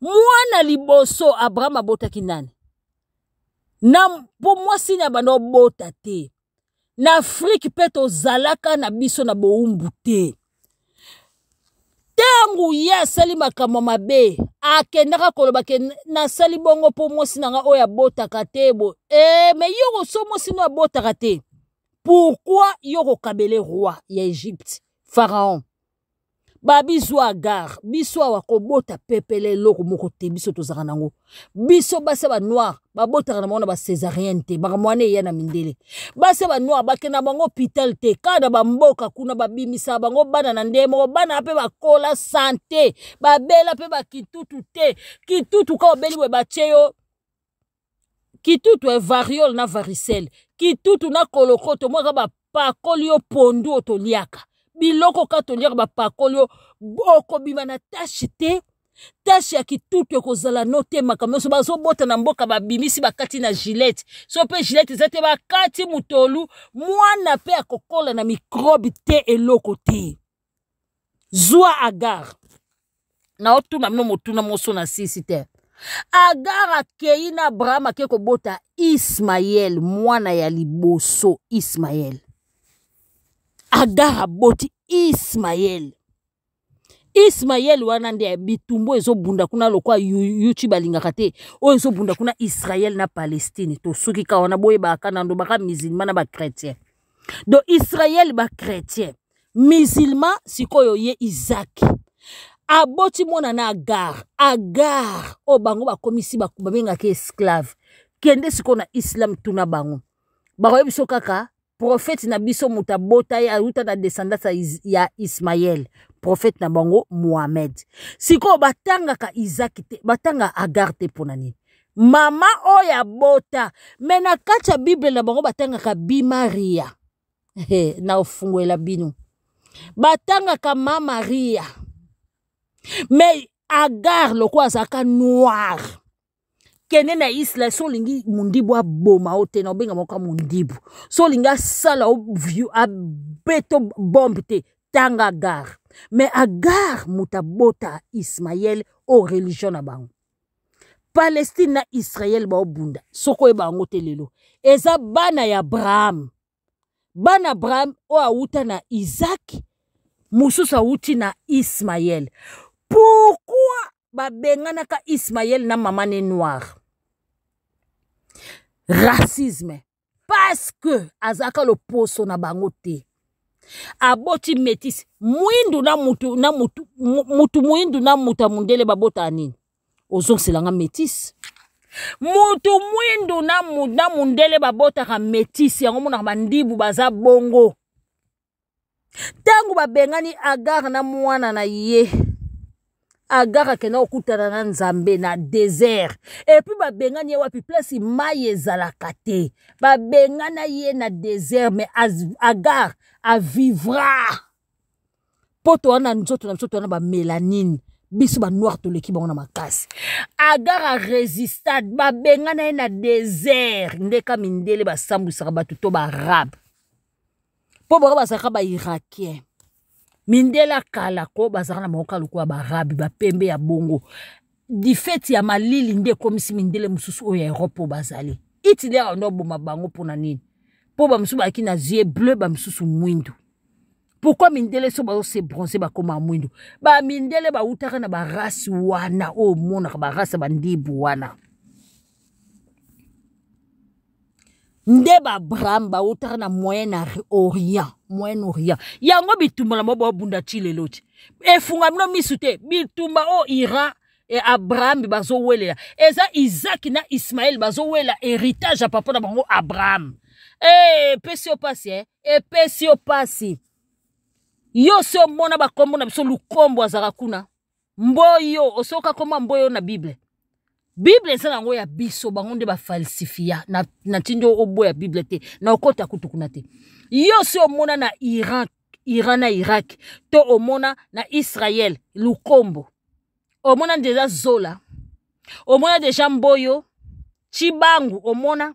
mwana liboso abraham abotaki nani na mpo mwasi na banda obota te na afrike mpe tozalaka na biso na bowumbu te ntango ye asali makambo mabe akendaka koloba ke nasali bongo mpo mwasi na ngai oyo abotaka te bo e eh, me yo koso mwasi no abotaka te pourkui yo kokabele roi ya egypte pharaon babizu ya gare biso awa kobota pepele eloko moko te biso tozalaka nango biso basi ya banoire babotaka na bango na bacésarienne te makambo wana eya na mindele basi ya banoire bakenda bango hôpital te kaka na bamboka kuna babimisaka bango bana na ndenge moko bana mpe bakola sante babela mpe bakitutu te kitutu kaka obeli boye batye yo kitutu e eh, variole na varicelle kitutu na kolokoto mwaka bapakoli yo pondu otoliaka biloko ka toliaka bapakoli yo okobima na tashi te tashi ya kitutu ekozala no te makambo nyonso bazobota na mboka babimisi bakati na gilete so mpe gilete eza te bakati motolu mwana mpe akokola na mikrobe te eloko te zwa agar naotuna bino motuna moso na sisi te agar akei na abraham akei kobota ismaele mwana ya liboso ismaele agar aboti ismaele ismaele wana nde bitumbu oyo ezobunda kuna lokola yuti balingaka te oyo ezobunda kuna israele na palestine tosuki ka wana boyebaka nando baka musulma na bachrétien do israel bachrétien musulman sikoyo ye izaki aboti mwana na agar agar oyo bango bakomisi babengaka esclave kende sikoyo na islam tuna bango bakoyebi biso kaka profete na biso moto abota ye awuta na descendance ya ismaele profete na bango mohamed sikoyo batangaka izaki te batanga agar te mpo na nini mama oyo abota me na kati ya bible na bango batangaka bimaria hey, na ofungwela bino batangaka ma maria me agar lokola azalaka noir kende na israel so olingi mondibu aboma o te na obenga moko ya mondibu so olingi asala abeto bombe te tanga agar me agar moto abota ismaele o religion na bango palestine na israel baobunda soki oyeba yango te lelo eza bana ya abraham bana abraham oyo awuta na isaki mosusu awuti na ismaele pourkui babenganaka ismaele na mama ne noire racisme parce que azalaka loposo na bango te aboti metisi mwindu na mutu na mutu mutu mwindu na mutu ya mondele babotaka nini ozongisela nga metisi mutu mwindu na, na mondele babotaka metisi yango monaka bandibu baza bongo ntango babengani agare na mwana na ye agare akenda kokutana na nzambe na desert epuis babengani ye wapi place mai ezalaka te babengana ye na desert mais agare avivra mpo towana nzoto na biso towana bamelanine biso banoir toleki bango na makasi agar aresistad babengana ye na desert ndeka mindele basambwisaka bato to baarabe mpo bango bazalaka bairakien mindela kala ko bazalaka na bango kaka lokola baarabi bapembe ya bongo difeti ya malili nde ekomisi mindele mosusu oyo ya europe oyo bazali hitler ando aboma bango mpo na nini mpo bamosusu bayaki na yeux bleu bamosusu mwindu pourkui mindele so bazose bronze bakoma mwindu bamindele bautaka na barasi wana oyo omonaka barasi ya bandibu wana nde baabraham bautaka na moyen orient moyen orient yango bitumba na bango babunda ti lelo ti efunga bino misu te bitumba oyo ira e abraham bazowelela eza isaki na ismaele bazowelela héritage ya papa na bango abraham e epesi yo mpasi e epesi yo mpasi yo se omona bakombo na biso lukombo azalaka kuna mboyo osoka koma mboyo na bible bible eza nango ya biso bango nde bafalsifia natindi na oboya bible te na okota kutu kuna te yo si omona na iran iran na irak to omona na israel lukombo omona deja zola omona deja mboyo cibangu omona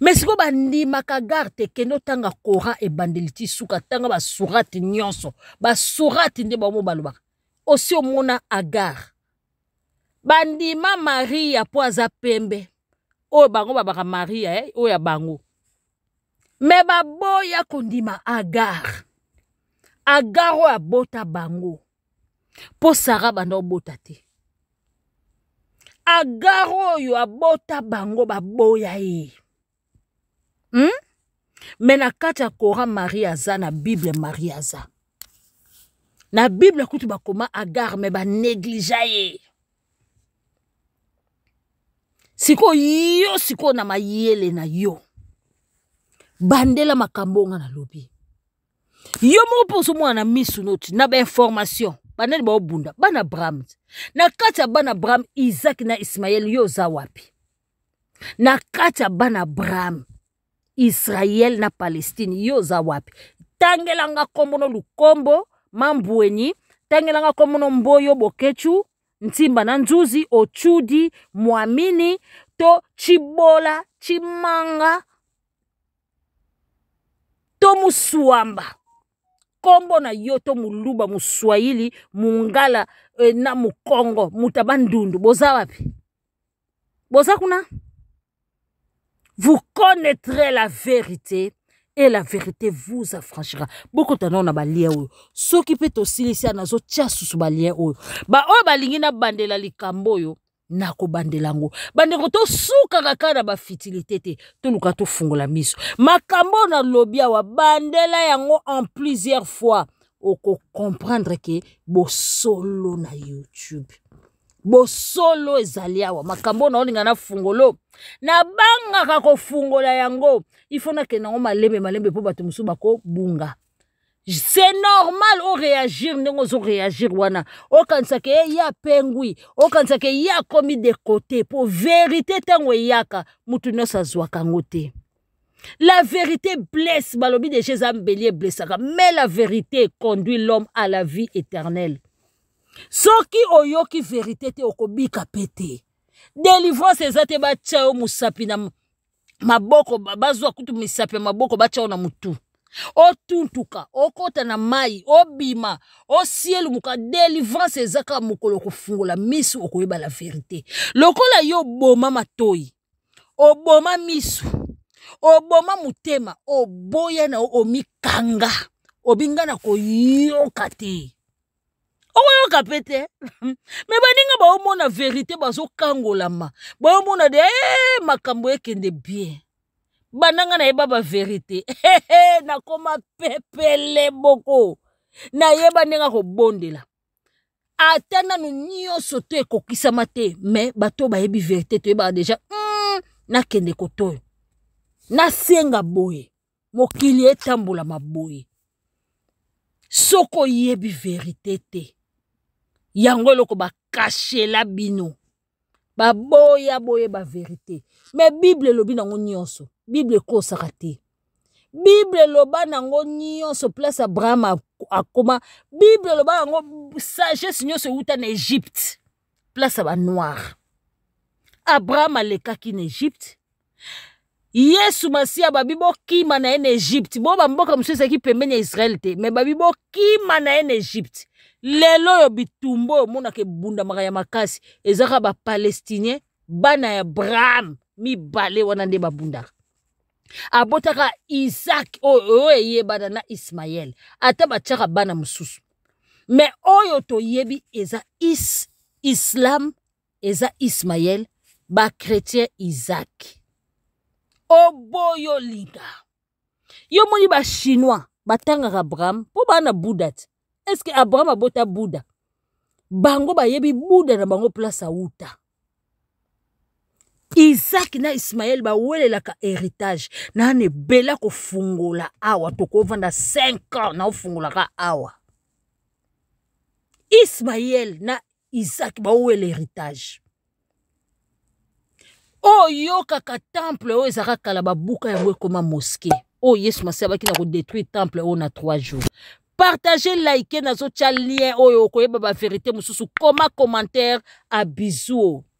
me sikoyo bandimaka gare te kende otanga coran ebandeli ti suka tanga basurate nyonso basurate nde bango balobaka osi omona agare bandima maria mpo aza pembe oyo bango babaka maria eh, oyo ya bango me baboya kondima agare agare oyo abota bango mpo sara banda obota te agar oyo abota bango baboya ye hmm? me na kati ya coran marie aza na bible marie aza na bible kutu bakoma agar me banegligea ye sikoyo yo sikoyo na mayele na yo bandela makambo onga nalobi yo moko mpe ozomona na misu noti na bainformation banani baobunda bana abraham na kati ya bana abraham isaki na ismael yo oza wapi na kati ya bana abraham israel na palestine yo oza wapi tangelanga nkombo no lukombo mambueni tangelanga nkombo no mboyo bokechu ntimba na nzuzi ochudi mwamini to chibola chimanga to musuamba kombo na yo to muluba muswahili mungala e, na mukongo muta bandundu boza wapi boza kuna vous connaîtrez la vérité et la vérité vous affranchira bokota nao na balien oyo soki mpe tosilisi ya nazotya susu balien oyo baoyo balingi nabandela likambo oyo na kobandela yango bandeko tosukaka kaka na bafitilite te toluka tofungola miso makambo oyo nalobi awa bandela yango en plusieurs fois okocomprendre ke bosolo na youtube bosolo ezali awa makambo oyo naolinga na fungolo nabangaka kofungola yango ifo nakende yango malembe malembe mpo bato mosusu bakobunga c'est normal oréagir ndenge ozo réagir wana okanisaka ye ye apengwi okanisaka ye akomi de côté mpo verité ntango eyaka motu nyonso azwaka yango te la vérité blesse balobi deja eza mbeli eblessaka mais la vérité conduit l'homme à la vie éternelle soki oyoki verité te okobika mpe te délivrance eza te batya yo mosapi na maboko bazwa kutu misapi ya maboko batya yo na motu otuntuka okota na mai obima osielumuka delivrance eza kaka mokolo okofungola misu okoyeba la verite lokola yo oboma matoi oboma misu oboma motema oboya na yo omikanga obinga na koyoka te okoyoka mpe te me baninga baomona verité bazokangolama baomona de hey, eh, makambo ekende bien bandanga nayeba baverité hey, hey, nakoma pepele boko nayeba ndenge akobondela ata nanu nyonso to ekokisama te me bato oyo bayebi verité toyebaka deja mm, nakende kotoyo nasenga boye mokili etambolama boye soki oyebi verite te yango eloko bakashela bino baboya boyeba verite me bible elobi nango nyonso bible ekosaka te bible eloba nango nyonso place abraham akoma bible eloba yango sagesse nyonso ewuta na egypte place ya banoire abraham alekaki na egypte yesu masiya babi bokima na ye na egypte bo bamboka mosusu ezalaki pembeni ya israele te me babi bokima na ye na egypte lelo oyo bitumba oyo omonaka ebundamaka ya makasi ezaka bapalestinien bana ya abraham mibale wana nde babundaka abotaka isak oyo oyo eyebana na ismaele ata batyaka bana mosusu me oyo toyebi eza is islam eza ismaele bakretien isak oboyo linga yo moni bachinois batangaka abraham mpo baa na buda te est ce que abraham abota buda bango bayebi buda na bango place awuta isaki na ismaele bawelelaka heritage nana ebela kofungola awa tokovanda 5 ans naofungolaka awa ismaele na isaac bawela héritage oyokaka temple oyo ezalaka kala babuka yango ekoma moske oyo yesu masi abaki na kodétruire temple oyo na 3 jours partage like nazotya lien oyo okoyeba baverité mosusu koma commentaire a bisou